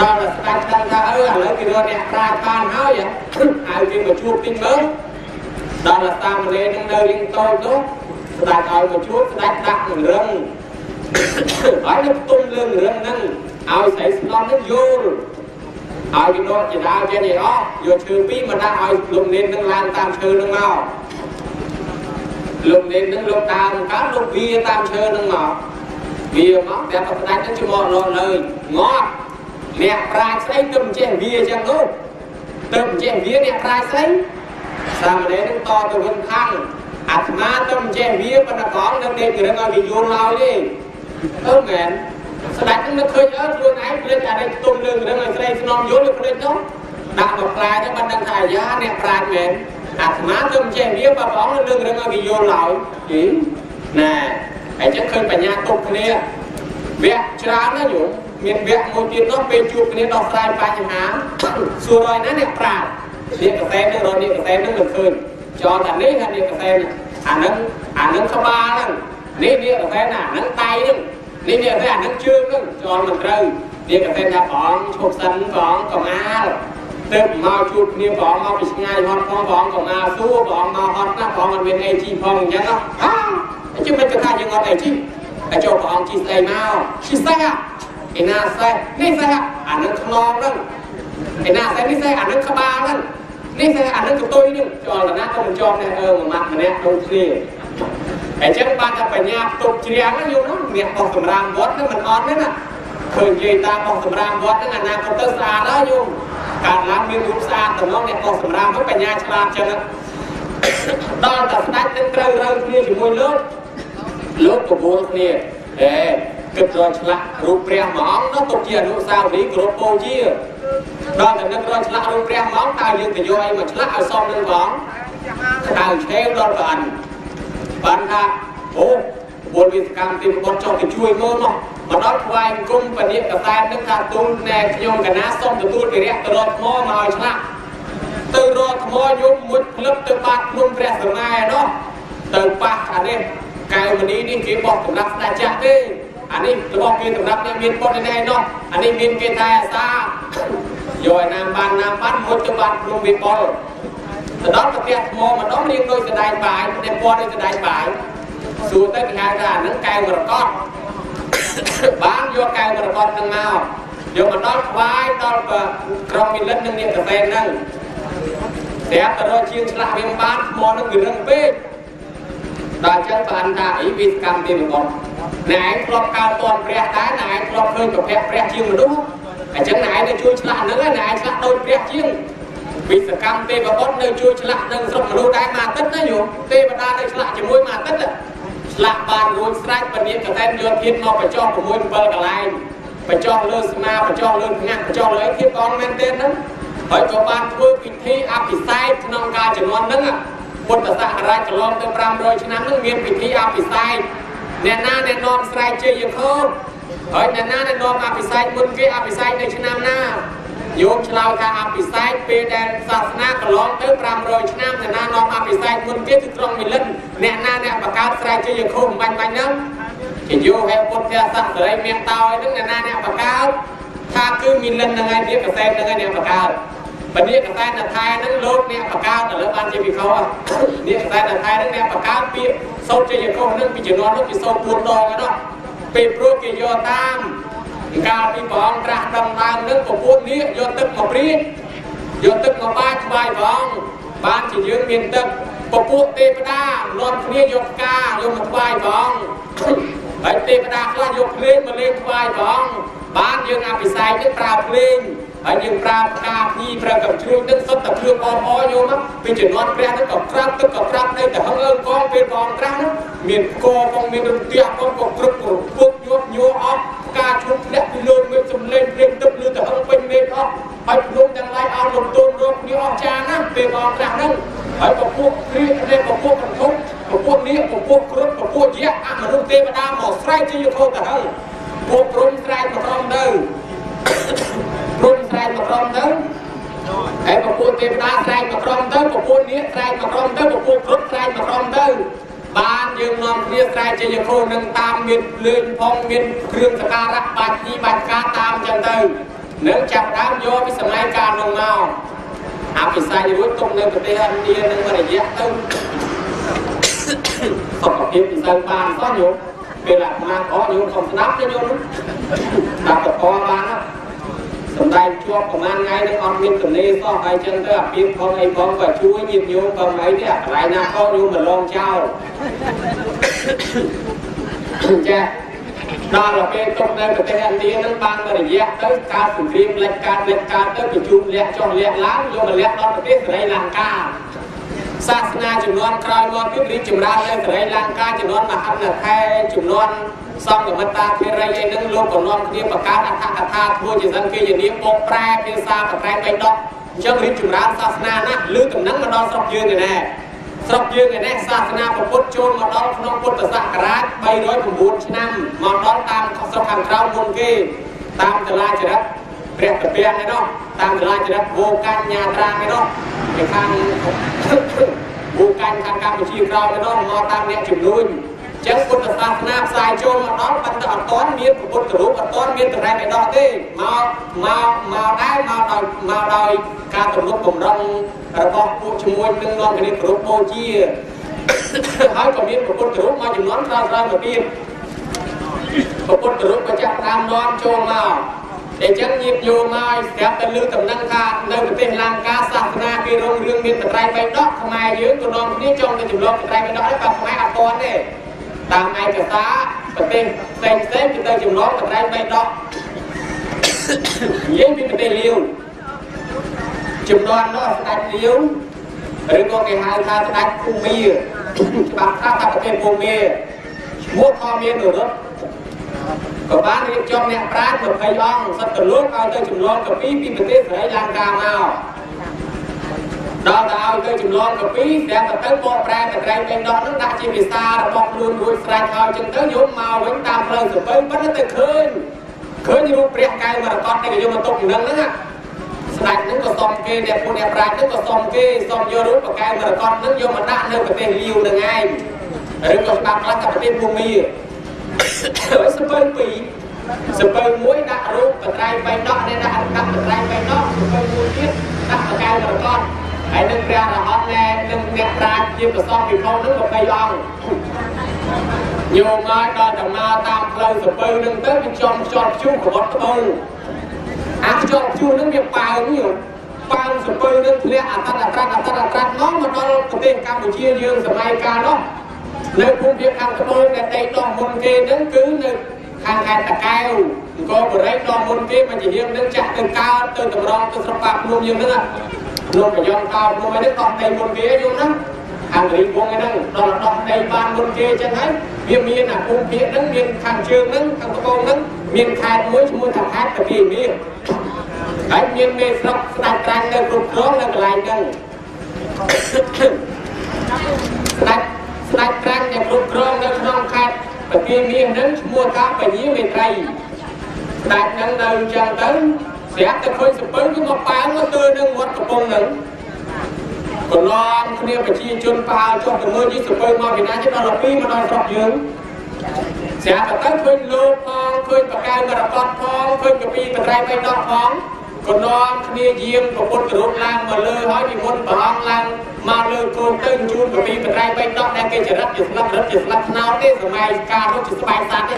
Speaker 1: ដល់ស្ដេចដឹងថាអឺឥឡូវគេរកអ្នកប្រាជ្ញបានហើយឲ្យគេមកជួបទីមើលដល់សាមណេរនឹងនៅរៀងតូចនោះស្ដេចឲ្យមកជួបស្ដេចដាក់នឹងរឹងហើយនឹងទុំលើរឹងហ្នឹងឲ្យស្រីស្នំនឹងយល់ ហើយគេដកជាដើមចេញឯអស់យកឈើពីរមកដាក់ឲ្យលោកនេននឹងឡើងតាមឈើនឹងមកលោកនេននឹងលោកតាមកើតលោកវាតាមឈើនឹងមកវាមកតែប្រដាច់នឹងជាមកលត់លើងាប់អ្នកប្រាជ្ញស្អីទៅមិនចេះវាអញ្ចឹងនោះទៅមិនចេះវាអ្នកប្រាជ្ញស្អីសាមណេរនឹងតទៅវិញខាងអាត្មាទៅមិនចេះវាប៉ុន្តែផងនៅដេករឿងឲ្យវាយល់ឡើយទេអឺមែន ស្ដេចនឹងនឹកឃើញអើខ្លួនឯងភ្លេចអានេះទុំលើរឿងឲ្យស្រីស្នំយល់ភ្លេចនោះដាក់មកផ្លែទៅមិនដឹងថាអាយ៉ាអ្នកប្រាជ្ញមែនអាត្មាទៅចេះវាបើព្រះអង្គលើករឿងឲ្យគេយល់ឡើយហីណែអញ្ចឹងឃើញបញ្ញាទុកគ្នាវគ្គច្រើនណាស់ញោមមានវគ្គមួយទៀតនោះពេលជួបគ្នាដោះស្រាយបញ្ហាសួរឲ្យណាអ្នកប្រាជ្ញនេះកសែនឹងរកនេះកសែនឹងមិនឃើញចោលថានេះថានេះកសែអានឹងអានឹងក្បាលហ្នឹងនេះនេះកសែណាអានឹងដៃហ្នឹង នេះនេះកសែអានឹងជើងហ្នឹងចោលមិនត្រូវនេះកសែថាព្រះអង្គឈប់សិនព្រះអង្គកំអាលទៅមកជួបគ្នាព្រះអង្គមកពីឆ្ងាយហត់ផងព្រះអង្គកំអាលសួរព្រះអង្គមកហត់ណាស់ព្រះអង្គអត់មានអីជីផងអញ្ចឹងហ៎អញ្ចឹងមិនគិតថាយើងអត់អីជីតែចូលព្រះអង្គជីស្អីមកជីស្អីឯណាសេះនេះសេះអានឹងខ្នងហ្នឹងឯណាសេះនេះសេះអានឹងក្បាលហ្នឹងនេះសេះអានឹងកតុយហ្នឹងចលតាក៏មិនជាប់នេះអឺមួយម៉ាត់ម្នាក់ដូចគ្នា អញ្ចឹងបានតែបញ្ញាផ្ទុកជ្រាំងហ្នឹងយល់ហ្នឹងអ្នកបោះសម្រាមវត្តហ្នឹងមិនអត់ទេណាឃើញនិយាយតាមបោះសម្រាមវត្តហ្នឹងអាណាក៏ទៅស្អាតហើយយល់កើតឡើងមានរូបស្អាតតំណងអ្នកបោះសម្រាមទៅបញ្ញាឆ្លាតចឹងដល់តែស្ដេចនឹងត្រូវរើគ្នាជាមួយលោកលោកប្រមូលគ្នាអេគិតរកឆ្លាក់រូបព្រះមួយអង្គនោះទុកជាអនុស្សាវរីយ៍គោរពបូជាដល់តែនឹករកឆ្លាក់រូបព្រះមួយអង្គតើយើងទៅយកអីមកឆ្លាក់ឲ្យសមនឹងផងក្តៅឆេវដល់ព្រះអង្គ បានថាអូបុលវិសកម្មទីបុតចុះទៅជួយមើលមកមកដល់ថ្វាយគុំពនិកតែនឹងថាទូលណែខ្ញុំកណាសូមទទួលវិរៈទៅរកថ្មមកឲ្យឆ្លាក់ទៅរកថ្មយំមួយផ្លឹបទៅបាត់ភ្នំព្រះសម័យនោះទៅប៉ះអានេះកែវមនីនេះគេបោះសម្រាប់ស្ដេចចាស់ទេអានេះរបស់គេសម្រាប់អ្នកមានបុណ្យណែនោះអានេះមានគេតែអាសាយកឲ្យណាមបានណាមបានមុតទៅបាត់ក្នុងវិបុល ទៅដល់ប្រទេសថ្មម្ដងរៀងដូចស្ដាយបាយតែពណ៌ដូចស្ដាយបាយសួរទៅគេហៅថាហ្នឹងកែវមរកតបានយកកែវមរកតហ្នឹងមកយកមកដល់ថ្វាយដល់ក្រុមមិលិតនឹងអ្នកកសែនហ្នឹងតែទៅរកជាងឆ្លាក់វាបានថ្មនឹងវារឹងពេកដល់អញ្ចឹងបានថាអីវិសកម្មទេបងណែឯងធ្លាប់កើតតនព្រះដែរណែឯងធ្លាប់ឃើញប្រភពព្រះជាងមនុស្សអញ្ចឹងណែឯងទៅជួយឆ្លាក់ហ្នឹងណែឯងឆ្លាក់ដូចព្រះជាង វិសកម្មទេវបុត្រនៅជួយឆ្លាក់នឹងស្រុកមនុស្សដែរមួយអាទិត្យណាយោទេវតានៅឆ្លាក់ជាមួយមួយអាទិត្យឆ្លាក់បានរួចស្រេចពនាកតែនយកធាតមកបញ្ចុះ6 7កន្លែងបញ្ចុះលើស្មាបញ្ចុះលើងាក់បញ្ចុះលើធាតកងមែនទេហ្នឹងហើយក៏បានធ្វើពិធីអភិសេកក្នុងការជំនន់ហ្នឹងពុទ្ធសករាជកន្លងទៅ500ឆ្នាំហ្នឹងមានពិធីអភិសេកអ្នកណាអ្នកនាំស្រែកជ័យយខោហើយអ្នកណាអ្នកនាំអភិសេកមុនគេអភិសេកនៅឆ្នាំណា យោមឆ្លើយថាអភិសេកពេលដែលសាសនាកន្លងទៅ500ឆ្នាំអ្នកណានាំអភិសេកមុនគេគឺក្រុងមិលិនអ្នកណាអ្នកបង្កើតស្រែកជ័យយខោមិនបាញ់បាញ់ហ្នឹងជាយោហេពុទ្ធសាសនាសេរីមានតោហ្នឹងអ្នកណាអ្នកបង្កើតថាគឺមិលិនហ្នឹងឯងទៀតកសែតហ្នឹងឯងអ្នកបង្កើតបើនេះកតែតែថែហ្នឹងលោកអ្នកបកកើតឥឡូវបានជាវិខោនេះកតែតែថែហ្នឹងអ្នកបកកើតពាក្យសោតជាយកហ្នឹងពីជំនាន់នោះពីសោត4ដងហ្នឹងពេលព្រោះគេយកតាម កាលពីព្រះអង្គត្រាស់ដំដើមនឹងប្រពន្ធនេះយកទឹកមកព្រាយកទឹកមកបាចថ្វាយព្រះអង្គបានជាយើងមានទឹកពពួកទេវតានាំគ្នាយកផ្កាយកមកថ្វាយព្រះអង្គហើយទេវតាខ្លះយកភ្លេងមកលេងថ្វាយព្រះអង្គបានយើងអភិសេកនេះប្រើភ្លេងហើយយើងប្រើផ្កាភ្ញីប្រើកំជ្រួចទឹកសុទ្ធតែគ្រឿងអមអយកមកពីជំនាន់ព្រះនឹងក៏ក្រាបទឹកក៏ក្រាបនៅតែហឹងអើកងពេលព្រះអង្គត្រាស់មានកផងមានរន្ទះផងក៏គ្រប់គ្រប់ពុកយកញ័រអស់ ផ្កាឈុតធ្លាក់ពីលើមេឃសំលេងព្រៀងទឹកលឺតែហឹងពេញមេឃអស់ហើយភ្នំទាំងឡាយអស់លំទោនរកគ្នាអស់ចាណាពេលព្រះអង្គត្រាស់ហ្នឹងហើយពពួកគ្រានេះពពួកកន្ធុកពពួកនេះពពួកគ្រប់ពពួកយៈអមនុស្សទេវតាមកស្រែកជាយខោទៅហើយពួកព្រំស្រែកមកត្រង់ទៅព្រំស្រែកមកក្រុមទៅហើយពពួកទេវតាស្រែកមកក្រុមទៅពពួកនាគស្រែកមកក្រុមទៅពពួកគ្រប់ស្រែកមកក្រុមទៅ បានយើងនាំគ្នាស្រែកជាយគោនឹងតាមមានភ្លើងផងមានគ្រឿងសក្ការៈបាច់ជីបាច់ការតាមចឹងទៅនឹងចាប់ដើមយកពីសម័យកាលនោះមកអភិសាយរួចទុកនៅប្រទេសឥណ្ឌានឹងមួយរយៈទៅសុខភាពមិនសូវបានសោះញោមពេលអាត្មាអស់ញោមខ្ញុំស្ដាប់ទេញោមស្ដាប់តកបានណា សំដែងជាប់ប្រហែលថ្ងៃនឹងអត់មានទំនេរសោះហើយចឹងទៅអាពីផងអីផងក៏ជួយញាតិញោមក៏មិនអីទេអាកន្លែងណាផងញោមមិនឡងចោលចាដល់ពេលទុកនៅប្រទេសឥណ្ឌានឹងបានរយៈទៅកើតសង្គ្រាមលិចកើតលិចកើតទៅប្រជុំលះចុះលះឡើងយកមកលះដល់ប្រទេសស្រីលង្កាសាសនាចំនួនក្រោយមកទៀតរីកចម្រើននៅស្រីលង្កាចំនួនមហិនថែចំនួន សង្ឃមិត្តាធិរិយអីហ្នឹងលោកក៏នាំគ្នាបង្កើតអត្ថកថាធ្វើជាសិនគេជានាមបកប្រែភាសាប្រែបៃដកអញ្ចឹងរៀបចម្រើនសាសនាណាលើកំណឹងមកដល់ស្រុកយើងឯណែស្រុកយើងឯនេះសាសនាពុទ្ធចូលមកដល់ក្នុងពុទ្ធសករាជ309ឆ្នាំមកដល់តាមស្រុកខាងក្រៅមុនគេតាមតឡាចរិតព្រះតពាំងឯនោះតាមតឡាចរិតវោកញ្ញាត្រាឯនោះគេខាងវោកញ្ញខាងកម្ពុជាក្រៅឯនោះមកតាមអ្នកជំនួយ ចឹងពុទ្ធសាសនាផ្សាយចូលមកដល់ប៉ុន្តែអត់ទាន់មានពុទ្ធរូបអត់ទាន់មានត្រែកឯដោះទេមកមកមកដែរមកដោយមកដោយការទំនុកបំរុងរបស់ពួកជាមួយនឹងនាំគ្នាគោរពបូជាហើយក៏មានពុទ្ធរូបមកចំនួនក្រោយក្រោយមកទៀតពុទ្ធរូបក៏ចាប់តាមនាំចូលមកអញ្ចឹងញាតិញោមមកស្រាប់តែលើតំណែងថានៅប្រទេសលង្កាសាសនាគេរុងរឿងមានបត្រៃបៃដកខ្មែរយើងក៏នាំគ្នាចង់ទៅចម្លងបត្រៃបៃដកដែរក៏ខ្មែរអត់ទាន់ទេ តាមឯកសារប្រទេសផ្សេងផ្សេងគឺទៅចំណងកត្រែង3ដកនិយាយពីប្រទេសលាវចំណងនោះស្ដេចលាវឬក៏គេហៅថាស្ដេចភូមាច្បាប់ថាថាប្រទេសភូមាឈ្មោះធម្មមានរត់ក៏បានរៀបចំអ្នកប្រាជ្ញ20អង្គសិតទៅលោកឲ្យទៅចម្លងកាពីពីប្រទេសស្រីលង្កាមក ដល់ទៅឲ្យទៅចម្លងកាពីស្រាប់តែទៅបកប្រែតត្រែងពេញដកនឹងដាក់ជាភាសារបស់ខ្លួនរួចស្រេចហើយចឹងទៅយកមកវិញតាមផ្លូវសពើប៉ុន្តែទៅឃើញឃើញរូបព្រះកែវមរកតនេះក៏យកមកទុកនឹងហ្នឹងស្ដេចនឹងក៏សុំគេអ្នកពុទ្ធអ្នកប្រាជ្ញនឹងក៏សុំគេសុំយករូបប្រកែវមរកតនឹងយកមកដាក់នៅប្រទេសលាវនឹងឯងឬក៏ច្បាប់ខ្លះថាប្រទេសភូមាហើយសពើពីរសពើមួយដាក់រូបបត្រៃបៃដកនេះដាក់ដាក់បត្រៃបៃដកសពើមួយទៀតដាក់ប្រកែវមរកត ហើយនឹងព្រះរហន្តណែនឹងអ្នកប្រាជ្ញជាប្រសពពិភពនឹង20អង្គញោមមកដល់ដំណើរតាមផ្លូវសពៅនឹងទៅវាចំខ្ជាប់ជួប្រវត្តិត្បូងអាខ្ជាប់ជួនឹងវាប៉ើងនេះប៉ើងសពៅនឹងធ្លាក់អតតត្រាត់អតតត្រាត់មកមកដល់ប្រទេសកម្ពុជាយើងសម័យកាលនោះនៅភូមិភាគខាងត្បូងដែលដីដោះមុនគេនឹងគឺនៅខាងខេត្តតាកែវអង្គរបរិយដោះមុនគេមកជារៀងនឹងចាក់ទៅកើតទៅតម្រង់ទៅស្រុកបាភ្នំយើងហ្នឹង លោកប្រយងកោភ្នំឯនេះដោះដីមុនគេយល់ហ្នឹងខាងរីវងហ្នឹងដល់ដោះដីបានមុនគេចឹងហើយវាមានអាភូមិភាគហ្នឹងមានខាងជើងហ្នឹងខាងត្បូងហ្នឹងមានខេត្តមួយឈ្មោះថាខេត្តតាគីមានហើយមានមេស្រុកស្ដេចត្រាញ់នៅគ្រប់គ្រងនៅកន្លែងហ្នឹងស្ដេចស្ដេចត្រាញ់ដែលគ្រប់គ្រងនៅក្នុងខេត្តតាគីមានហ្នឹងឈ្មោះថាបញ្ញាមេត្រីស្ដេចហ្នឹងនៅចឹងទៅ ស្រាប់តែឃើញសពើគឺមកប៉ាងមកទើនឹងវត្តកំពង់ហ្នឹងកន្លងគ្នាប្រជាជនប៉ាល់ចុះទៅមើលយីសពើមកពីណាទេដល់12មកដល់ស្រុកយើងស្រាប់តែឃើញលោកផងឃើញបកែវមរកតផងឃើញកពីបត្រៃបៃដកផងកន្លងគ្នាយាមប្រពុតរូបឡើងមកលើហើយនិមន្តព្រះអង្គឡើងមកលើគោកទៅជូនកពីបត្រៃបៃដកដែលគេចរិតជាស្លាប់រិតជាស្លាប់ថ្នោតទេសម័យការរត់ជាស្បែកសត្វទេ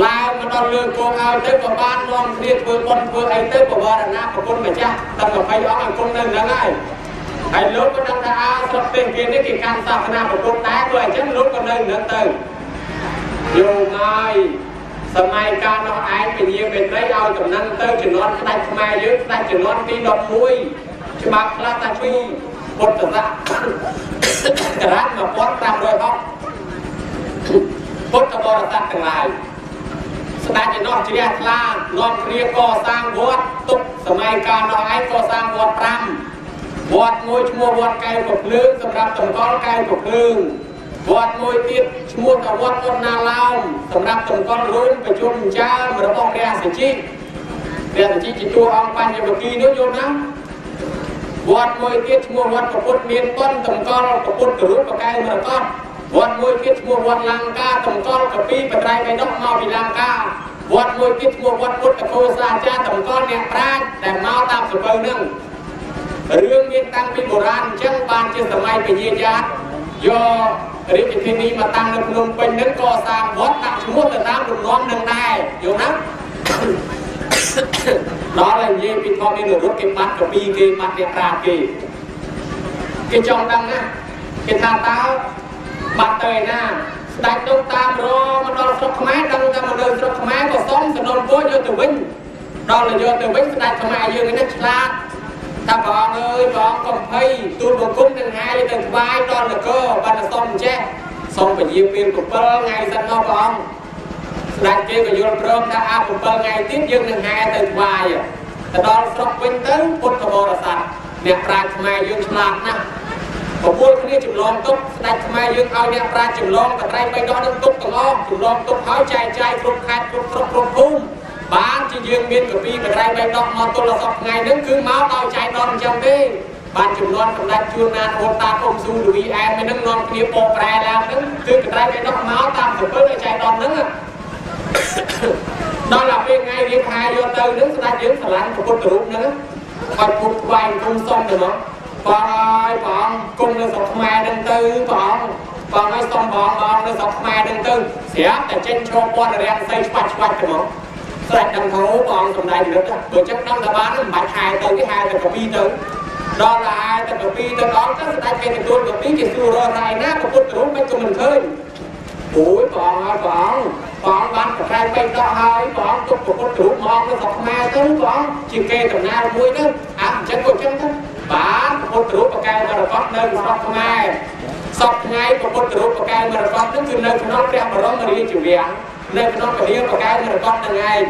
Speaker 1: ឡើងមកដល់លើគោកឲ្យទៅក៏បាននាំគ្នាធ្វើបុណ្យធ្វើអីទៅបវរណាប្រគុណម្ចាស់តែ20អង្គអង្គគុំនៅហ្នឹងហើយហើយលោកក៏ដឹងថាអើស្រុកទេគេនេះគេកាន់សាសនាប្រគុណដែរព្រោះអញ្ចឹងលោកក៏នៅហ្នឹងទៅយកហើយសម័យកាលនោះឯងពញាមេត្រីឲ្យកំណត់ទៅជំនាន់ស្ដេចខ្មែរយើងស្ដេចជំនាន់ទី11ច្បាប់ខ្លះថាពីពុទ្ធសករាជ1560ពុទ្ធបរិស័ទទាំងឡាយ ស្ដេចឯនោះជ្រះថ្លានាំគ្នាកសាងវត្តទុកសម័យកាលនោះឯងកសាងវត្ត5វត្តមួយឈ្មោះវត្តកែវកភ្លើងសម្រាប់តម្កល់កែវកភ្លើងវត្តមួយទៀតឈ្មោះថាវត្តវត្តណាឡោមសម្រាប់តម្កល់រូបប្រជុំចាមរបស់ព្រះសញ្ជីព្រះសញ្ជីជាតួអង្គបញ្ញវគិនោះយល់ណាវត្តមួយទៀតឈ្មោះវត្តពុទ្ធមានប៉ុនតម្កល់ពុទ្ធរូបប្រកែវមរកត វត្តមួយទៀតឈ្មោះវត្តលង្កាតម្កល់កពីបត្រៃបៃដកមកពីលង្កាវត្តមួយទៀតឈ្មោះវត្តពុទ្ធកោសាចារតម្កល់អ្នកប្រាជ្ញដែលមកតាមសភៅនឹងរឿងមានតាំងពីបុរាណអញ្ចឹងបានជាសម័យពញាយ៉ាតយករាជធានីមកតាំងនៅភ្នំពេញនឹងក៏សាងវត្តដាក់ឈ្មោះទៅតាមលំនាំនឹងដែរយល់ណាដល់ហើយនិយាយពីធម្មមានរត់គេបាត់កពីគេបាត់អ្នកប្រាជ្ញគេគេចង់ដឹងណាគេថាតើ បាត់ទៅឯណាស្ដេចទៅតាមរមកដល់ស្រុកខ្មែរដឹងតែមកនៅស្រុកខ្មែរក៏សុំសំណុំពោយកទៅវិញដល់ទៅយកទៅវិញស្ដេចខ្មែរយើងនេះឆ្លាតថាព្រះអង្គអើយព្រះអង្គកំភៃទូលបង្គំនឹងហាយទៅថ្វាយដល់នគរបាត់សុំចេះសុំពជាពេល7ថ្ងៃសិនមកព្រះអង្គស្ដេចគេក៏យល់ព្រមថាអា7ថ្ងៃទៀតយើងនឹងហាយទៅថ្វាយទៅដល់ស្រុកវិញទៅពុទ្ធបរិស័ទអ្នកប្រាជ្ញខ្មែរយើងឆ្លាតណាស់ ប្រពន្ធគ្នាចម្លងទុកស្ដេចខ្មែរយើងឲ្យអ្នកប្រាជ្ញចម្លងតត្រៃបីដងនឹងទុកទាំងអស់ចម្លងទុកហើយចែកចាយគ្រប់ខេត្តគ្រប់ស្រុកគ្រប់ភូមិបានជាយើងមានកពីបត្រៃបីដងមកទល់ដល់សពថ្ងៃហ្នឹងគឺមកដោយចែកដងអញ្ចឹងទេបានចំនួនសម្ដេចជួនណានអូនតាអ៊ំស៊ូលវីអែមហ្នឹងនាំគ្នាបកប្រែឡើងហ្នឹងគឺកត្រៃបីដងមកតាមសពើឲ្យចែកដងហ្នឹងដល់ដល់ពេលថ្ងៃរៀបខែយកទៅហ្នឹងស្ដេចយើងស្រឡាញ់ពុទ្ធរូបហ្នឹងឲ្យពុទ្ធថ្វាយគុំសុំទៅមក បងហើយបងគុំនៅស្រុកខ្មែរហ្នឹងទៅបងបងឲ្យសុំបងបងនៅស្រុកខ្មែរហ្នឹងទៅស្រាប់តែចេញឈរពាន់រាំងស្អីច្បាច់ច្បាច់ទៅមកស្រេចដឹងថាបងសំដែងរឹកបើចឹងដឹងថាបានមិនបាច់ហែទៅទេហែទៅកពីទៅដល់តែហែទៅកពីទៅដល់ទៅស្ដេចគេទទួលកពីគេសួររកថ្ងៃណាពុទ្ធរូបមិនក៏មិនឃើញអូយបងហើយបងបងបានប្រកែកពេញដកហើយបងទុកប្រពុតរូបមកនៅស្រុកខ្មែរទៅបងជាគេដំណើរមួយទៅអាអញ្ចឹងក៏អញ្ចឹងទៅ បានប្រពុតរូបប្រកែកមរកតនៅស្រុកខ្មែរសពថ្ងៃប្រពុតរូបប្រកែកមរកតនឹងគឺនៅក្នុងព្រះបរមរាជវាំងនៅក្នុងពលាប្រកែកមរកតនឹងឯង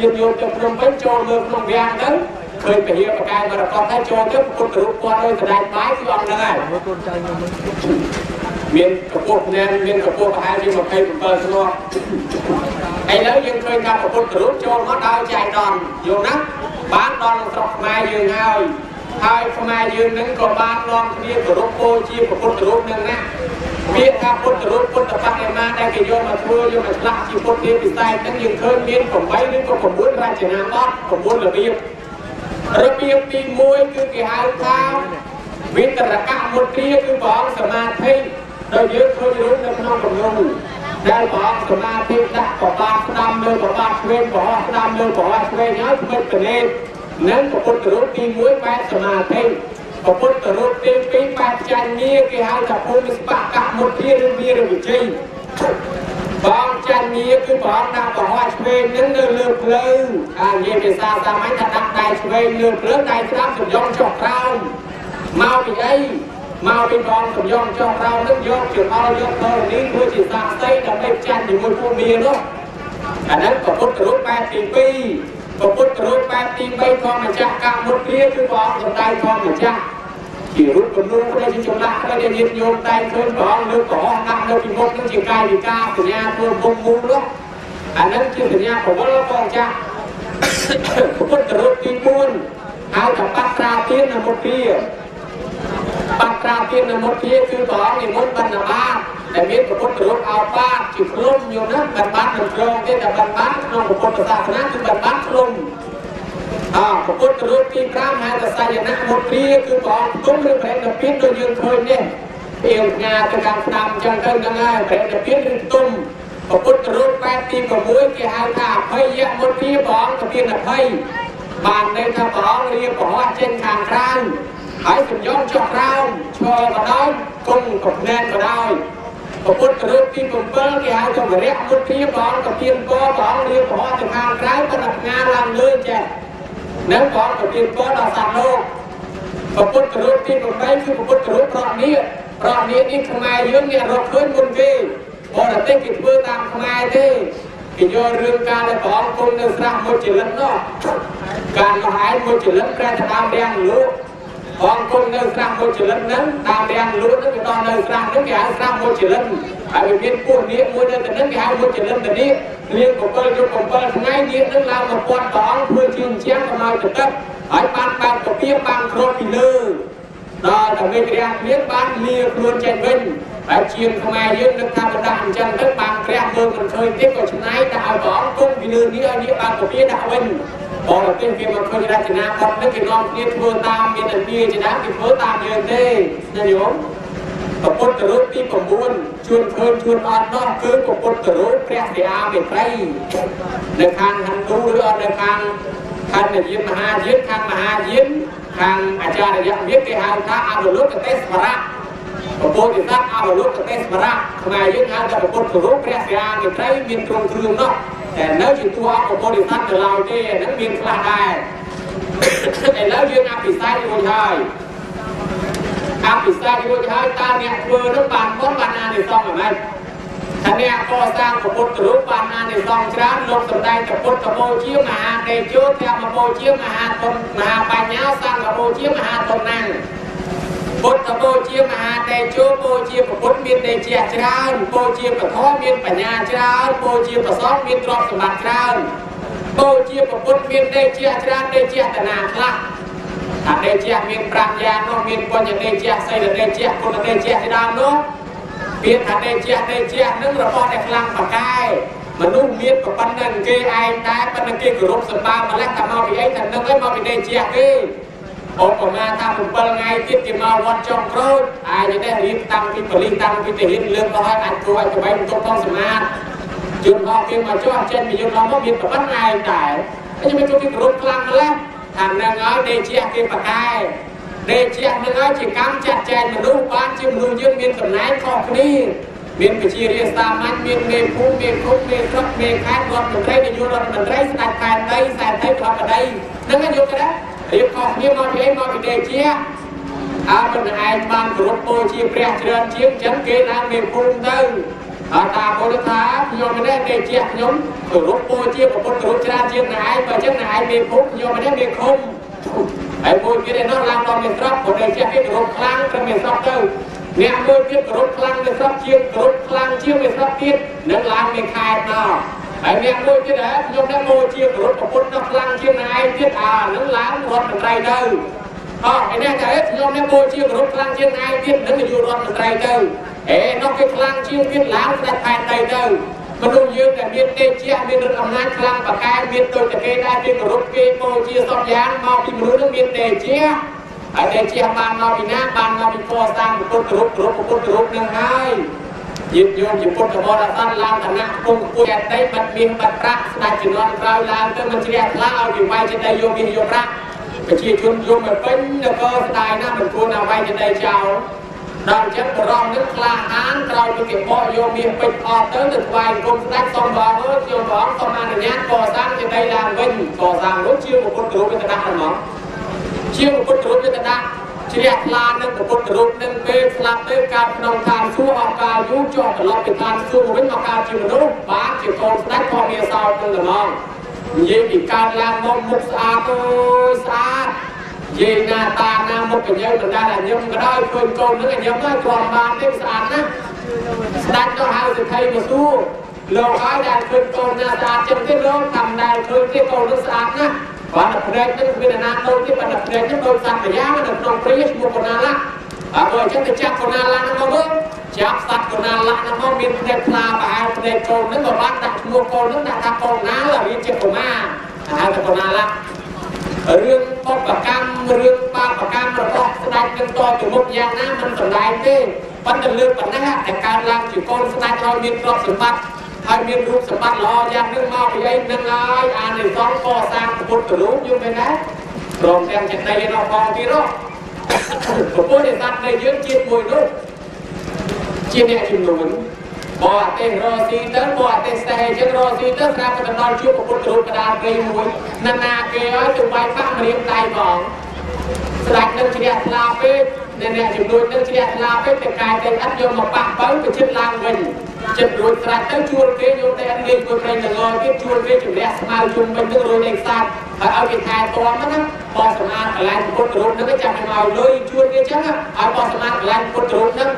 Speaker 1: យើងយកទៅព្រមពេញចូលមើលក្នុងវាំងទៅឃើញពលាប្រកែកមរកតហើយចូលទៅប្រពុតរូបគាត់ដោយស្ដេចបាយគឺអង្គហ្នឹងហើយមានកពស់ភ្នែនមានកពស់ប្រហែលជា27ធ្នាប់ឥឡូវយើងឃើញថាពុទ្ធរូបចូលមកដល់ចែកដនយល់ណា បានដល់ក្នុងស្រុកខ្មែរយើងហើយហើយខ្មែរយើងនឹងក៏បាននាំគ្នាគោរពពោជាពុទ្ធរូបនឹងណាពាក្យថាពុទ្ធរូបពុទ្ធបដិមាដែលគេយកមកធ្វើយកមកឆ្លាក់ជាពុទ្ធជាពិសេសហ្នឹងយើងឃើញមាន8ឬក៏9រចនាបថ9របៀបរបៀបទី1គឺគេហៅថាវិតរកមុទ្រាគឺព្រះអង្គសមាធិដោយយើងឃើញរូបនៅក្នុងគំនុំ ដែលព្រះអង្គសមាធិដាក់ប្របាទស្ដាំលើប្របាទឆ្វេងប្រហោះស្ដាំលើប្រហោះឆ្វេងហើយពិតទៅនេះនឹងពុទ្ធរូបទី1បែបសមាធិពុទ្ធរូបទី2បែបចាញ់ញាគេហៅថាភូមិស្បកមុទ្ធាឬវីរវិជ័យបងចាញ់ញាគឺព្រះអង្គដាក់ប្រហោះឆ្វេងនឹងនៅលើភ្លើងអានិយាយភាសាសាមញ្ញថាដាក់ដៃឆ្វេងលើភ្លើងដៃស្ដាំសំយងចុះក្រោមមកពីអី មកពីបងកំយងចុះក្រោមនឹងយកជាអល់យកធរណីធ្វើជាសាស្ត្រីដើម្បីចាញ់ជាមួយពួកមាននោះអាហ្នឹងក៏ពុទ្ធរូបបែបទី2ក៏ពុទ្ធរូបបែបទី3ធម្មចាស់កម្មមុតគ្រាគឺព្រះអង្គសំដែងធម្មចាស់ជារូបគំនូដែលជាចម្លាក់ដែលញាតិញោមតែឃើញព្រះអង្គលើកប្រហោះដាក់នៅពីមុខនឹងជាកាយវិការសញ្ញាធ្វើមុខមូលនោះអាហ្នឹងជាសញ្ញាប្រវល់ផងចាស់ពុទ្ធរូបទី4ហៅថាបត្រាទានមុតគ្រា បាត់ត្រាទានមុតជាគឺព្រះអង្គនិមន្តបណ្ឌបាតដែលមានពុទ្ធរូបអោបាតជាព្រមយល់ណាបណ្ឌបាតមិនក្រងទេតែបណ្ឌបាតក្នុងពុទ្ធសាសនាគឺបណ្ឌបាតព្រមអើពុទ្ធរូបទី5ហៅថាសយនៈមុទ្រាគឺព្រះអង្គគុំឬប្រេតពៀនដូចយើងឃើញនេះពីអង្គញាទៅខាងស្ដាំអញ្ចឹងទៅហ្នឹងហើយប្រេតពៀនឬទុំពុទ្ធរូបបែបទី6គេហៅថាអភ័យមុទ្រាព្រះអង្គទៅមានអភ័យបានន័យថាព្រះអង្គរៀបប្រហោះចេញខាងក្រៅ ហើយសំយងចុះក្រោមឈរក៏ដោយគង់ក៏ភ្នែនក៏ដោយពុទ្ធរូបទី7គេហៅថាវរៈមុទ្ធាព្រះអង្គក៏ទៀនកព្រះអង្គរៀបប្រហោះទៅខាងក្រៅប៉ុន្តែផ្ងាឡើងលើចេះនៅព្រះអង្គក៏ទៀនកដល់សត្វលោកពុទ្ធរូបទី8គឺពុទ្ធរូបប្រកនេះប្រកនេះនេះខ្មែរយើងអ្នករកឃើញមុនគេបរទេសគេធ្វើតាមខ្មែរទេគេយករឿងការដែលព្រះអង្គគង់នៅស្រះមុជលិននោះការនោះឯងមុជលិនប្រែទៅតាមរាំងលោក បងគុំនៅស្រះមុជលិនហ្នឹងតាមរាំងលួតហ្នឹងគេដល់នៅស្រះហ្នឹងគេហៅស្រះមុជលិនហើយវាមានពោះនាគមួយនៅទៅហ្នឹងគេហៅមុជលិនទៅនេះលៀង7យប់7ថ្ងៃនាគហ្នឹងឡើងមកពាត់ព្រះអង្គធ្វើជាអញ្ចឹងកុំឲ្យទៅទឹកហើយបានបើកកាពីបានគ្របពីលើដល់តែមេក្រាស់មានបានលាខ្លួនចេញវិញហើយជាងខ្មែរយើងនឹងថាបដាអញ្ចឹងទៅបានព្រះមើលមិនឃើញទេក៏ច្នៃដាក់ឲ្យព្រះអង្គគុំពីលើនេះឲ្យនេះបានកាពីដាក់វិញ បរទេសគេមកឃើញរចនាបថនេះគេនាំគ្នាធ្វើតាមមានតែវាជាដើមគេធ្វើតាមយើងទេណាញោមពុទ្ធរូបទី9ជួនឃើញជួនអត់នោះគឺពុទ្ធរូបព្រះសិអាមេត្រីនៅខាងហិណ្ឌូឬអត់នៅខាងខណ្ឌយានមហាយានខាងមហាយានខាងអាចារ្យវិទ្យាគេហៅថាអវលុតទេសវរៈ ប្រពោធិសត្វអវលុតទេសវរៈខ្មែរយើងហៅថាពុទ្ធរូបព្រះសិអាមេត្រីមានទ្រង់គ្រឿងនោះតែនៅជាតួអង្គពុទ្ធិស័ក្តិទៅឡើយទេហ្នឹងមានខ្លះដែរឥឡូវយើងអភិសេករួចហើយអភិសេករួចហើយតើអ្នកធ្វើនោះបានបុណ្យបានអានិសង្សហ្មងថាអ្នកកសាងពុទ្ធរូបបានអានិសង្សច្រើនលោកសម្ដែងពុទ្ធបូជាមហាតេជោធម្មបូជាមហាទុនមហាបញ្ញាសង្ឃបូជាមហាទុនណាំង ពុទ្ធបូជាមហាតេជោបូជាពុទ្ធមានតេជៈច្រើនបូជាពធមានបញ្ញាច្រើនបូជាប្រសងមានទ្រព្យសម្បត្តិច្រើនបូជាពុទ្ធមានតេជៈច្រើនតេជៈតនាខ្លះអតេជៈមាន5យ៉ាងនោះមានបញ្ញតេជៈសីលតេជៈគុណតេជៈជាដើមនោះពាក្យថាតេជៈតេជៈនឹងរបស់ដែលខ្លាំងបកាយមនុស្សមានប៉ុណ្ណឹងគេឯងតែប៉ុន្តែគេគោរពសម្បាម្លេះតែមកពីអីថានឹងឯងមកពីតេជៈគេ ឧបមាថា7ថ្ងៃទៀតគេមកវត្តចុងក្រូចអាចនេះរៀបតាំងពីបលិតាំងពីទាហានលើកដល់ឲ្យអាចគួរឲ្យក្បែរបន្ទប់ផងសមាធយន្តហោះគេមកចុះចេញពីយន្តហោះមកមានប៉ុណ្ណឹងឯងតែខ្ញុំមិនចូលគេគោរពខ្លាំងម្លេះថានឹងឲ្យដេជៈគេបកាយដេជៈនឹងឲ្យជាកម្មចាត់ចែងមនុស្សបានជាមនុស្សយើងមានតំណែងខុសគ្នាមានពជារាសាមញ្ញមានមេភូមិមេភូមិមេស្រុកមេខេត្តរដ្ឋមន្ត្រីនាយករដ្ឋមន្ត្រីស្ដេចខេត្តដីសែនដីប្រពដីហ្នឹងឯងយកទៅដែរ រៀបខុសគ្នាមកពីអីមកពីដេជាអើមិនឯងបានគោរពពោជាព្រះច្រើនជាងចឹងគេឡើងមេភូមិទៅអត់តាពលថាខ្ញុំម្នាក់គេជាខ្ញុំគោរពពោជាប្រពុតគោរពច្រើនជាងណែឯងបើចឹងណែឯងមេភូមិខ្ញុំម្នាក់មេឃុំហើយមួយទៀតឯនោះឡើងដល់មេស្រុកព្រោះគេជាគេគោរពខ្លាំងត្រឹមមេស្រុកទៅអ្នកមួយទៀតគោរពខ្លាំងមេស្រុកជាងគោរពខ្លាំងជាងមេស្រុកទៀតនឹងឡើងមេខេត្តមក ហើយអ្នកមួយទៀតហ៎ខ្ញុំអ្នកមួយជាគោរពប្រពុតដល់ខ្លាំងជាងណែឯងទៀតអានឹងឡើងរដ្ឋមន្ត្រីទៅអោះឯនេះតែខ្ញុំអ្នកមួយជាគោរពខ្លាំងជាងណែឯងទៀតនឹងនាយករដ្ឋមន្ត្រីទៅអេនោះគេខ្លាំងជាងទៀតឡើងស្ដេចផែនដីទៅមនុស្សយើងដែលមានទេជាមានរដ្ឋអំណាចខ្លាំងបកែមានដូចតែគេដែរគេគោរពគេបូជាសពយ៉ាងមកពីមនុស្សនឹងមានទេជាហើយទេជាបានមកពីណាបានមកពីកសាងពុទ្ធរូបរូបពុទ្ធរូបនឹងហើយ យាទយោមជាពុទ្ធបរិស័ទឡើងឋានៈគង់ពុទ្ធតែបាត់មានបាត់ប្រាក់ស្ដេចជំនាន់ក្រោយឡើងទៅមិនជ្រះថ្លាឲ្យពីវាយចិត្តយកមាសយកប្រាក់ប្រជាជនយំមកពេញនគរស្ដាយណាស់មិនគួរណាវាយចិត្តចោលដល់អញ្ចឹងបរងនឹងក្លាហានក្រោយពីគេបកយកមាសពេជ្រអស់ទៅទៅថ្វាយគុំស្ដេចសូមបងអើយខ្ញុំបងសូមអនុញ្ញាតកសាងចេតិយឡើងវិញកសាងនោះជាពុទ្ធរូបទៅដាក់ហ្មងជាពុទ្ធរូបទៅដាក់ ជ្រះថ្លានឹងពុទ្ធរូបនឹងពេលស្លាប់ទៅកើតក្នុងឋានសួគ៌អង្ការយូរជាប់ត្រឡប់ទៅឋានសួគ៌វិញមកកើតជាមនុស្សបានជាកូនស្ដេចក៏មានសោតទៅហ្មងនិយាយពីកើតឡើងមកមុខស្អាតអើយស្អាតនិយាយណាតាណាមុខកញ្ញើដដែលញឹមក៏ដោយឃើញកូននឹងញឹមហើយគ្រាន់បានទេស្អាតណាស់ស្ដេចទៅហៅសិទ្ធិមកសួរលោកហើយដែលឃើញកូនណាស្អាតចឹងទេលោកតាមដែលឃើញទេកូននឹងស្អាតណាស់ បានតែព្រែកនឹងមានអាណាដូចទេបានតែព្រែកនឹងដូចសត្វម្យ៉ាងនៅក្នុងព្រាឈ្មោះកូណាឡាអើបើអញ្ចឹងទៅចាប់កូណាឡាហ្នឹងមកមើលចាប់សត្វកូណាឡាហ្នឹងមកមានភ្នែកផ្លាប្រហែលភ្នែកកូនហ្នឹងក៏បានដាក់ឈ្មោះកូនហ្នឹងដាក់ថាកូនណារៀនជាកូម៉ាហៅថាកូណាឡារឿងបបកម្មរឿងបាបកម្មរបស់ស្ដេចនឹងតទៅមុខយ៉ាងណាមិនសម្ដែងទេប៉ុន្តែលើកប៉ុណ្ណេះតែកើតឡើងជាកូនស្ដេចឲ្យមានទ្រព្យសម្បត្តិ ហើយមានរូបសម្បត្តិល្អយ៉ាងនេះមកពីអីនឹងហើយអានិសង្សកសាងពុទ្ធរូបយល់មែនទេព្រមទាំងចិត្តនៃរបស់ផងទៀតនោះពុទ្ធនិស័តនៃយើងជាតិមួយនោះជាអ្នកជំនួនបរទេសរស់ស៊ីទៅបរទេសស្ទេចឹងរស់ស៊ីទៅស្រាប់តែដល់ជួបពុទ្ធរូបកដាលព្រៃមួយណានាគេឲ្យទៅវាយបាក់រៀបដៃផងស្ដេចនឹងជ្រះថ្លាពេកអ្នកជំនួយនឹងជ្រះថ្លាពេកតែកាយតែអត់យកមកប៉ះបើទៅជិតឡើងវិញ ចិត្តរួចស្រាច់ទៅជួលគេយកតែលេងមួយព្រៃល្ងទៀតជួលគេជំរះស្មៅជុំវិញទៅរួចលេងសាច់ហើយឲ្យគេថែទាំហ្នឹងបោះសម្អាតកន្លែងពុទ្ធរូបហ្នឹងចាំឲ្យមកលុយជួលគេចឹងឲ្យបោះសម្អាតកន្លែងពុទ្ធរូបហ្នឹង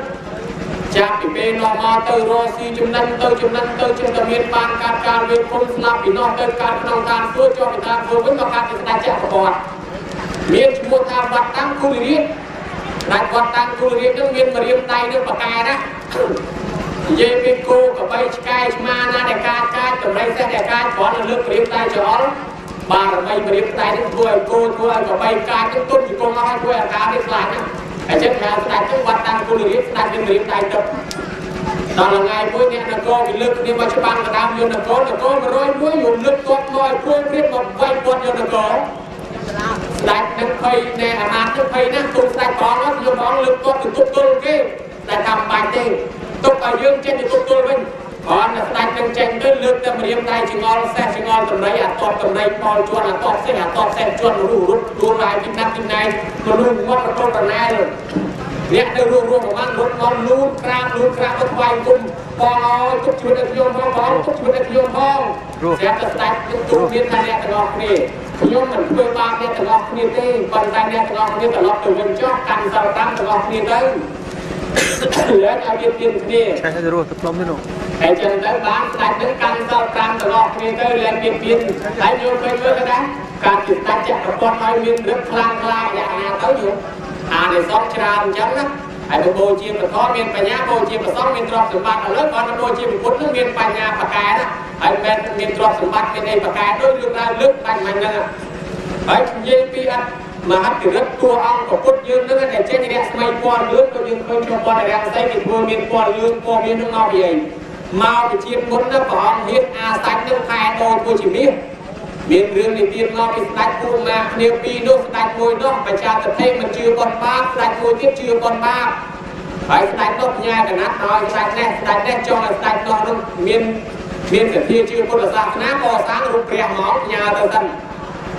Speaker 1: ចាប់ពីពេលនោះមកទៅរស់ស៊ីចំណិនទៅចំណិនទៅជិះតែមានបានកាត់ការវាគុំស្លាប់ពីនោះទៅកើតក្នុងការធ្វើជាប់ពីតាមធ្វើវិញមកកាត់ពីស្ដេចចក្រពត្តិមានឈ្មោះថាវត្តតាំងគុលរាជដាច់វត្តតាំងគុលរាជនឹងមានមរៀមដៃនឹងបកែណា និយាយពីគោកបីឆ្កែឆ្មាណាដែលការកាចតម្រៃសេះដែលកាចគ្រាន់តែលើកព្រៀបតែចោលបារមីព្រៀបតែនេះធ្វើឲ្យគោធ្វើឲ្យកបីកាចទៅទុំជង្គង់ឲ្យធ្វើអាការនេះខ្លាចណាអញ្ចឹងថាស្ដេចទៅវត្តតាំងគុលរៀបស្ដេចនឹងរៀបតែទឹកដល់ថ្ងៃមួយអ្នកនគរវាលើកគ្នាមកច្បាំងកណ្ដាលយកនគរនគរ101យកលើកទាត់មកឲ្យព្រួយព្រៀបមកវាយពាត់យកនគរស្ដេចនឹងភ័យណែអាហារទៅភ័យណាស់ទូស្ដេចផងយកផងលើកទាត់ទៅទប់ទល់គេតែតាមបាច់ទេ ទុកឲ្យយើងចេញទៅទប់ទល់វិញអត់តែស្ដេចនឹងចេញទៅលើកតែម្រាមដៃចងល់សេះចងល់តម្រៃអាតបតម្រៃប៉លជាន់អាតបសេះអាតបសេះជាន់រុះរុះរួរាយពីណាត់ពីណៃមនុស្សងាត់ប្រកបរណែលអ្នកទៅរួមរួមប្រហែលរត់មកលូនក្រាបលូនក្រាបទៅថ្វាយគុំបងអើយទុកជួយដល់ខ្ញុំផងបងទុកជួយដល់ខ្ញុំផងស្រាប់តែស្ដេចទុកមានថាអ្នកទាំងអស់គ្នាខ្ញុំមិនធ្វើបាបអ្នកទាំងអស់គ្នាទេប៉ុន្តែអ្នកទាំងអស់គ្នាត្រឡប់ទៅវិញចុះកាន់សិល5ទាំងអស់គ្នាទៅ លើកឲ្យមានទៀនគ្នា
Speaker 2: ឆែកទៅរស់ទៅផ្លុំនេះនោះ
Speaker 1: ហើយចឹងទៅបានស្ដេចនឹងកាន់សិល5ទាំងអស់គ្នាទៅលែងមានទៀនហើយយកឃើញមើលទៅដែរការជាស្ដេចចក្រពត្តិឲ្យមានរឹកខ្លាំងខ្លាយ៉ាងណាទៅយល់អានិសងส์ច្រើនអញ្ចឹងណាហើយបបោជាប្រធមមានបញ្ញាបោជាប្រសងមានទ្រព្យសម្បត្តិឥឡូវគាត់បោជាពុទ្ធនឹងមានបញ្ញាប្រកែណាហើយមិនមានទ្រព្យសម្បត្តិមានអីប្រកែដូចលើកឡើងលើកបាច់មិនហ្នឹងហើយនិយាយពីអត់ មហិទ្ធិរិទ្ធតួអង្គពុទ្ធយើងនឹងតែចេញរះស្មៃពណ៌លឿងក៏យើងឃើញក្នុងពណ៌រះស្អីគេធ្វើមានពណ៌លឿងពណ៌មាននឹងមកពីអីមកពីជាតិមុនណាព្រះអង្គហ៊ានអាសាច់នឹងខែដោធ្វើជាមាសមានរឿងនិទានមកពីស្ដេចពូមាគ្នាពីរនោះស្ដេចមួយនោះបច្ចាទិដ្ឋិមិនជឿបនបាបស្ដេចមួយទៀតជឿបនបាបហើយស្ដេចនោះញ៉ាកណាត់ឲ្យស្ដេចនេះស្ដេចនេះចង់ឲ្យស្ដេចនោះនោះមានមានសទ្ធាជឿពុទ្ធសាសនាក៏សាងរូបព្រះមកញ៉ាទៅសិន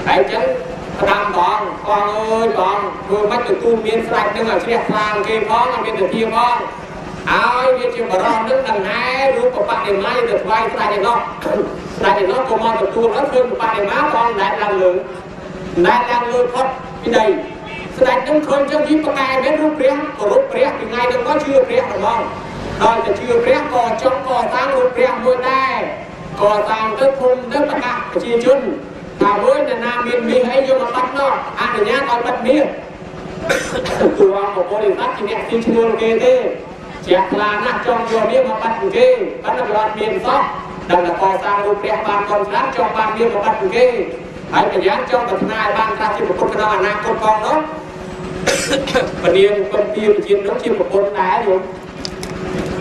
Speaker 1: ហើយអញ្ចឹង ផ្ដាំបងបងអើយបងធ្វើមិនទទួលមានស្ដេចនឹងឲ្យជ្រះខ្លាំងគេផងឲ្យមានសទ្ធាផងហើយវាជាបរោះនឹងដង្ហែរូបបដិមាទៅថ្វាយស្ដេចឯនោះស្ដេចឯនោះក៏មកទទួលហើយឃើញបដិមាផងដែលឡើងលើដែលឡើងលើផុតពីដីស្ដេចនឹងឃើញចឹងវាប្រកែមានរូបព្រះគោរពព្រះពីថ្ងៃនោះមកជឿព្រះហ្មងដល់តែជឿព្រះក៏ចង់កសាងរូបព្រះមួយដែរកសាងទៅភូមិទៅប្រកាសប្រជាជន ថាមួយអ្នកណាមានមាសអីយកមកបាត់នោះអនុញ្ញាតឲ្យបាត់មាសទូអង្គបរិស័ទជាអ្នកទីឈ្នួលគេទេជាខ្លាណាស់ចង់យកមាសមកបាត់គេបាត់ទៅអត់មានសោះដល់តែកសាងរូបព្រះបានកូនច្រើនចង់បានមាសមកបាត់គេហើយប្រយ័ត្នចង់ប្រាថ្នាឲ្យបានត្រាស់ជាប្រពុតក្នុងអនាគតផងនោះពនាងពំទាជានោះជាប្រពុតដែរយល់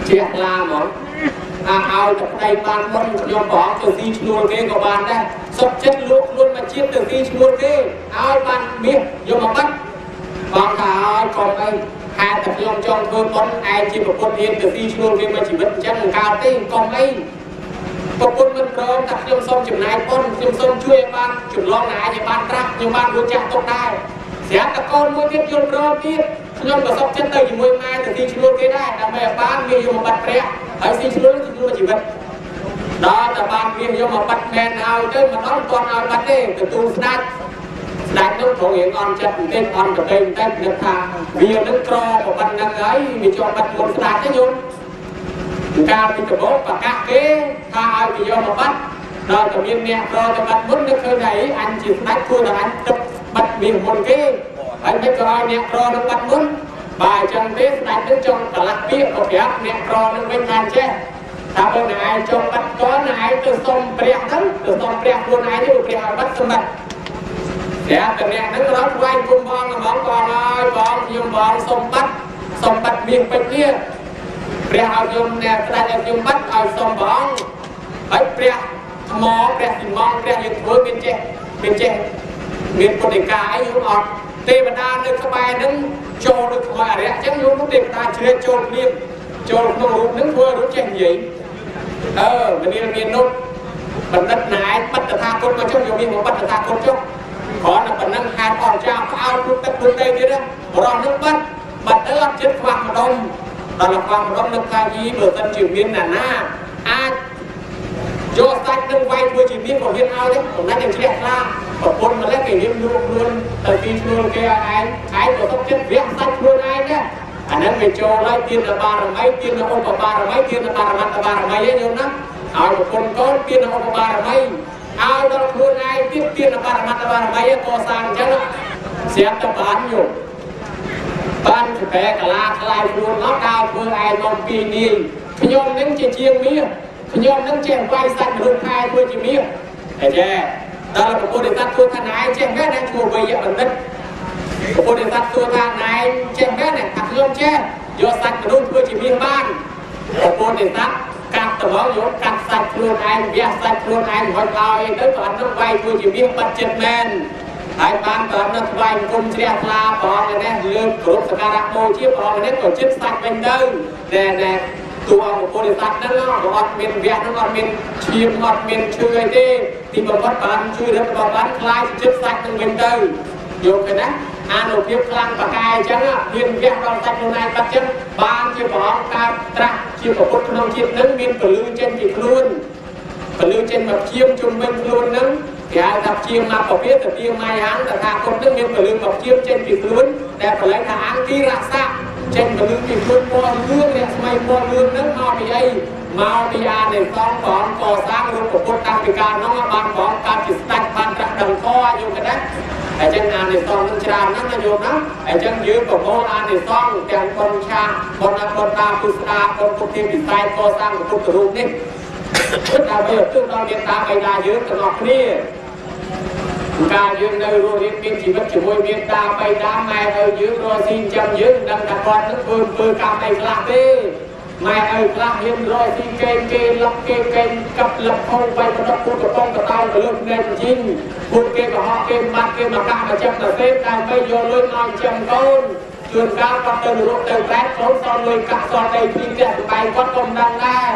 Speaker 1: ជាខ្លាហ្មង អាឲ្យតែប្តីបានមុនខ្ញុំបងទៅទីឈ្នួលគេក៏បានដែរសុខចិត្តលោកខ្លួនមកជាតិទៅទីឈ្នួលគេឲ្យបានមាសយកមកបាត់បងថាឲ្យកុំអីហេតុតែខ្ញុំចង់ធ្វើបុណ្យឯងជាប្រពន្ធហ៊ានទៅទីឈ្នួលគេមកជីវិតអញ្ចឹងមិនកើតទេកុំអីប្រពន្ធមិនព្រមតែខ្ញុំសូមចំណាយបុណ្យខ្ញុំសូមជួយឲ្យបានចម្លងណាឲ្យបានត្រាស់ខ្ញុំបានរួចចាស់ទុកដែរ ស្រាប់តែកូនមួយទៀតយល់ព្រមទៀតខ្ញុំក៏សុខចិត្តទៅជាមួយម៉ែទៅទីឈ្នួលគេដែរដើម្បីឲ្យបានមានយកមកបាត់ព្រះហើយទីឈ្នួលគឺឈ្នួលជីវិតដល់តែបានមានយកមកបាត់មែនឲ្យទៅមិនអត់ទាន់ឲ្យបាត់ទេទទួលស្ដាច់ស្ដាច់នោះព្រោះរៀងអន់ចិត្តបន្តិចអន់ទៅបន្តិចនឹកថាវានឹងក្រប្រប៉ុណ្្នឹងហើយវាជាប់បាត់មុនស្ដាច់ទេញោមកាលពីដំបូងប្រកាសគេថាឲ្យវាយកមកបាត់ដល់តែមានអ្នកក្រទៅបាត់មុននឹកឃើញថាអញជាស្ដាច់គួរតែអញទឹក បាត់មានមុនគេហើយមិនក៏ឲ្យអ្នកក្រនឹងបាត់មុនបើអញ្ចឹងទេស្ដេចនឹងចង់កលាស់ពាក្យក៏ប្រាប់អ្នកក្រនឹងវិញថាចេះថាបើអ្នកឯងចង់បាត់កនអ្នកឯងទៅសុំព្រះហ្នឹងទៅសុំព្រះខ្លួនឯងទៅព្រះឲ្យបាត់សម្បត្តិតែតែអ្នកហ្នឹងរត់វាយគុំបងហ្មងបងហើយបងខ្ញុំបងសុំបាត់សុំបាត់មានពេជ្រនេះព្រះឲ្យខ្ញុំអ្នកស្ដេចឲ្យខ្ញុំបាត់ឲ្យសុំបងហើយព្រះថ្មព្រះទីម៉ងព្រះយើងធ្វើមានចេះមានចេះ មានពុទ្ធិកាអីខ្ញុំអត់ទេវតានៅក្បែរហ្នឹងចូលនៅក្បែរអរិយអញ្ចឹងយកនោះទេវតាជ្រៀតចូលគ្នាចូលក្នុងរូបហ្នឹងធ្វើរូបចេះនិយាយអឺមនាលមាននោះបណ្ឌិតណែបិទតថាគតមកចុះយកមានមកបិទតថាគតចុះគ្រាន់តែប៉ុណ្ណឹងហេតុអស់ចាផ្អើលទូទឹកទូដីទៀតបរោះហ្នឹងបាត់បាត់ទៅអត់ចិត្តខ្វះម្ដុំដល់ខ្វះម្ដុំនឹកថាយីបើសិនជាមានណាណាអាច យកសាច់នឹងវាយធ្វើជាមានក៏ហ៊ានឲ្យទេប៉ុន្តែនឹងជ្រះខ្លាប្រពន្ធម្លេះគេរៀបលួងខ្លួនទៅទីខ្លួនគេឲ្យឯងឯងក៏ទុកចិត្តវះសាច់ខ្លួនឯងដែរអាហ្នឹងវាចូលហើយទានដល់បារមីទានដល់ឧបបារមីទានដល់បារមត្តបារមីឯងយល់ណាឲ្យប្រពន្ធកូនទានដល់ឧបបារមីឲ្យដល់ខ្លួនឯងទៀតទានដល់បារមត្តបារមីក៏សាងអញ្ចឹងស្រាប់តែបានយល់បានប្រែកលាខ្លាយខ្លួនមកដល់ធ្វើឯងមកពីនាយខ្ញុំនឹងជាជាងមាស ខ្ញុំនឹងចេះវាយសាច់មនុស្សខែធ្វើជាមាសហើយចេះដល់ប្រពុទ្ធិសត្វធ្វើថាណែចេះមែនណាឈ្មោះវៃបណ្ឌិតប្រពុទ្ធិសត្វធ្វើថាណែចេះមែនណាថាខ្ញុំចេះយកសាច់មនុស្សធ្វើជាមាសបានប្រពុទ្ធិសត្វកាត់ទៅមកយកកាត់សាច់ខ្លួនឯងវះសាច់ខ្លួនឯងហុចឲ្យទៅក៏អត់នឹងវាយធ្វើជាមាសបាត់ចិត្តមែនហើយបានតើនៅថ្វាយគុំជ្រះថ្លាព្រះអង្គនេះលើកគ្រប់សក្ការៈបូជាព្រះអង្គនេះក៏ចិត្តសាច់វិញទៅដែលដែល តួអង្គពុទ្ធិស័ក្តិហ្នឹងក៏អត់មានវះហ្នឹងអត់មានឈាមអត់មានឈឺអីទេទីបំផុតបានជួយរឹតរបស់បានខ្លាយចិត្តសាច់នឹងវិញទៅយកទៅណាអានុភាពខ្លាំងបកាយអញ្ចឹងហ៊ានវះដល់សាច់ខ្លួនឯងបាត់ចឹងបានជាព្រះអង្គកើតត្រាស់ជាប្រពុតក្នុងជាតិនឹងមានពលឺចេញពីខ្លួនពលឺចេញមកជាមជុំវិញខ្លួននឹងគេហៅថាជាមកពពាទៅជាម៉ៃហាំងតថាគតនឹងមានពលឺមកជាមចេញពីខ្លួនដែលបលែងថាអង្គីរក្សា ចេញពលឺពីខ្លួនពណ៌លឿងអ្នកស្មៃពណ៌លឿងនឹងមកពីអីមកពីអានៃសងព្រះអង្គកសាងរូបពុទ្ធតាំងពីកាលនោះបានព្រះអង្គកើតជាស្ដេចបានត្រាស់ដឹងធម៌យកទៅដែរអញ្ចឹងអានិសង្ឃនឹងច្រើនណាស់ណាយោមណាអញ្ចឹងយើងប្រមូលអានិសង្ឃទាំងបុណ្យឆាបុណ្យបុណ្យតាពុស្ដាបុណ្យពុទ្ធិពិស័យកសាងពុទ្ធរូបនេះដើម្បីឧទ្ទិសដល់មេត្តាបិតាយើងទាំងអស់គ្នា ការយើងនៅរស់រៀនមានជីវិតជាមួយមេត្តាបិតាម៉ែឪយើងរស់ស៊ីចាំយើងដឹងថាគាត់នឹងធ្វើធ្វើកម្មអីខ្លះទេម៉ែឪខ្លះហ៊ានរកស៊ីគេគេលុកគេគេកັບលុកហូបបៃបដកពុទ្ធកំងកតោទៅលើភ្នែកជីងពួកគេក៏ហោះគេបាត់គេមកកាក់មកចាំទៅទេដើម្បីយកលុយមកចាំកូនជួនកាលគាត់ទៅរកទៅប្រែកូនសល់លុយកាក់សល់ដីពីផ្ទះបែកគាត់ក៏មិនដឹងដែរ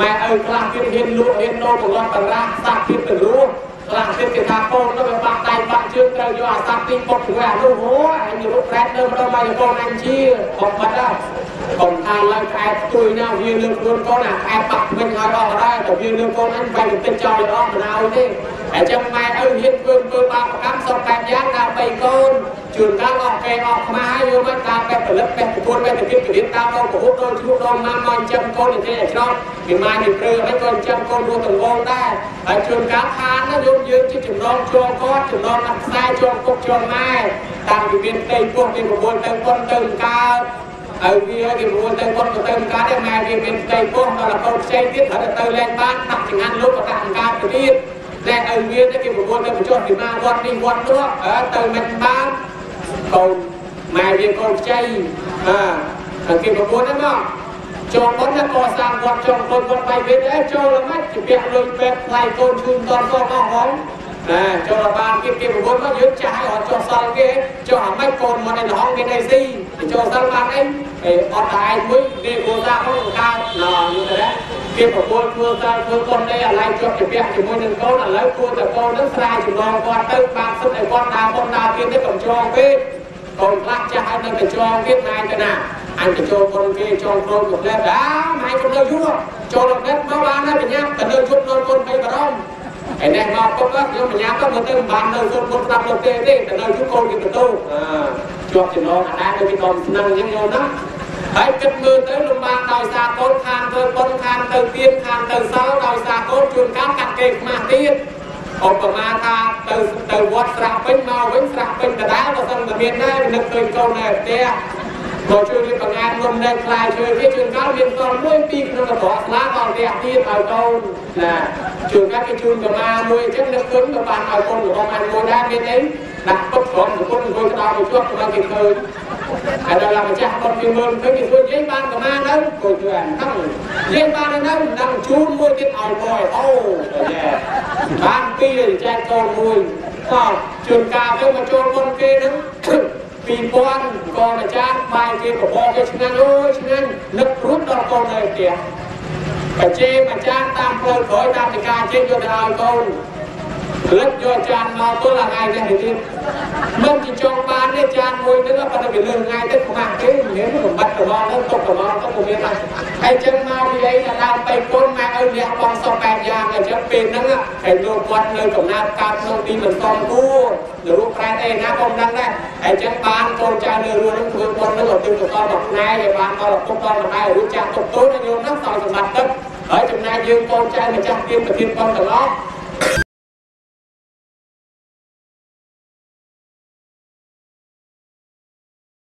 Speaker 1: ម៉ែឪខ្លះគេហ៊ានលក់ហ៊ាននោប្រឡំបរាសាក់ទៀតទៅរស់ ខ្លះទៀតគេថាកូនទៅបាក់ដៃបាក់ជើងត្រូវយកអាសាក់ទីពុកទៅអានោះហូអញរត់ប្រែតនៅម្ដងមកយកកូនអញជាបំបត្តិដែរកុំថាឡើងក្អែបទួយណាវាលើកខ្លួនកូនអាក្អែបបាក់វិញឲ្យអស់ដែរតែវាលើកកូនអញបែរទៅទឹកចោលឲ្យអស់មិនឲ្យទេ អញ្ចឹងម៉ែឪហ៊ានធ្វើធ្វើបាបកម្មសពបែបយ៉ាងដើម្បីកូនជួនកាលអស់គេអស់ខ្មាស់យកមកតាមបែបផលិតបែបប្រគួតបែបទៅទៀតទៅទៀតតាមដល់ប្រហុកដល់ឈ្មោះដល់ម៉ាំមកចាំកូនទៅទេឲ្យឆ្នោតពីម៉ែនេះព្រឺឲ្យកូនចាំកូនរស់ទាំងងដែរហើយជួនកាលខានណាយកយើងជាចំណងជាប់គាត់ចំណងដាក់ខ្សែជាប់ពុកជាប់ម៉ែតាំងពីមានផ្ទៃពោះពីប្រមូលទៅប៉ុនទៅកើតហើយវាគេប្រមូលទៅប៉ុនទៅទៅកើតឯម៉ែវាមានផ្ទៃពោះដល់កូនផ្សេងទៀតត្រូវទៅលែងបានដាក់ចង្ហាន់លោកក៏ដាក់កើតទៅទៀត តែឲ្យមានគេប្រមូលទៅបញ្ចុះពីមកវត្តនេះវត្តនោះទៅមិនបានកូនម៉ែវាកូនខ្ចីអើគេប្រមូលហ្នឹងមកចូលប៉ុនតែកសាងវត្តចង់កូនវត្តបៃវេអេចូលល្មិចជាពាក់លុយពេទ្យថ្លៃកូនជូនតនសងអស់ហង ណាចូលបានគេគេប្រមូលមកយើងចាស់ឲ្យអត់ចុះសល់គេចុះអាម៉េចកូនមកនៅក្នុងគេអីស៊ីចូលសល់បានអីអីអត់តែឯងមួយគេគួរតាមកកើតណយល់ទេគេប្រមូលធ្វើការធ្វើកូននេះអាឡៃជាប់ជាពាក់ជាមួយនឹងកូនឥឡូវគួរតែកូននឹងស្រាយចំណងគាត់ទៅបានសិទ្ធឲ្យគាត់ដើរប៉ុនដើរទៀតនេះកុំចងពេកកូនខ្លះចាស់ហើយនៅតែចងទៀតណាយទៅណាអញទៅចូលប៉ុនគេចូលក្រុមកំឡេះអាម៉ៃកំឡេះយូរចូលកំឡេះមកបានហើយបញ្ញាទៅនៅជុំនៅប៉ុនបីបារម្ភ ឯនេះមកពុកខ្ញុំបញ្ញាទៅមកទៅមិនបាននៅសុំពុតស្ដាប់ទៅទេទេទៅនៅជុំកូនគេទៅជាប់ចំណងអាដែរទៅគេដល់ស្នឹងអញ្ចឹងយល់ណាហើយគិតមើលទៅលំបាកដោយសារកូនខាងធ្វើប៉ុនខាងទៅទៀនខាងទៅសល់ដោយសារកូនជួនកាលកាត់គេខ្មាស់ទៀតឧបមាថាទៅទៅវត្តស្រះពេញមកវិញស្រះពេញដដែលក៏សឹងតែមានដែរនឹកឃើញកូននៅផ្ទះ ក៏ជួយរៀបបង្ហាញមុំនៅខ្លាយជួយគេជួនកាលមានតមួយពីរក្នុងកបស្លាដល់ផ្ទះទៀតឲ្យកូនណាជួនកាលគេជូនកមាមួយអញ្ចឹងនឹកឃើញក៏បានឲ្យកូនរបស់បានមួយដែរមានអីដាក់ពុតក្រុមប្រពន្ធអង្គុយក្តោបមកជាប់ក៏បានគេឃើញហើយដល់ម្ចាស់គាត់គេមើលឃើញគេធ្វើនិយាយបានកមានៅគួយធ្វើអាហ្នឹងនិយាយបាននៅនឹងជូនមួយទៀតឲ្យបយអូយេបានពីរចែកកូនមួយក៏ជួនកាលទៅមកចូលមុនគេហ្នឹង ពីពាន់កូនអាចារ្យបាយគេបបោគេឆ្ងាញ់អូយឆ្ងាញ់នឹកព្រួតដល់កូននៅផ្ទះបច្ចេអាចារ្យតាមផ្លូវក្រោយតាមទីការជិះយកទៅឲ្យកូន លឹកយកចានមកទល់ថ្ងៃនេះទៀតមិនជាចង់បានទេចានមួយហ្នឹងប៉ុន្តែវាលឿនថ្ងៃទៅខ្មាស់គេមានបំបត្តិប្រឡងទៅទុកប្រឡងទៅពុំមានដែរហើយចឹងមកនិយាយថាដើមទៅគុណម៉ែឲ្យលះបងសពបែបយ៉ាងអញ្ចឹងពេលហ្នឹងហើយលោកគាត់នៅកំណើតកើតក្នុងទីមិនសមគួរលោកប្រែតអីណាក៏មិនដឹងដែរហើយចឹងបានកូនចៅនៅរស់ហ្នឹងធ្វើបុណ្យហ្នឹងឲ្យទៅបន្តមកផ្នែកឲ្យបានដល់ពុកដល់ម្ដាយរួចចាស់ទុកទូនញោមហ្នឹងសល់សម្បត្តិទឹកហើយចំណាយយើងកូនចៅម្ចាស់ទៀនប្រធានបងទាំងអស់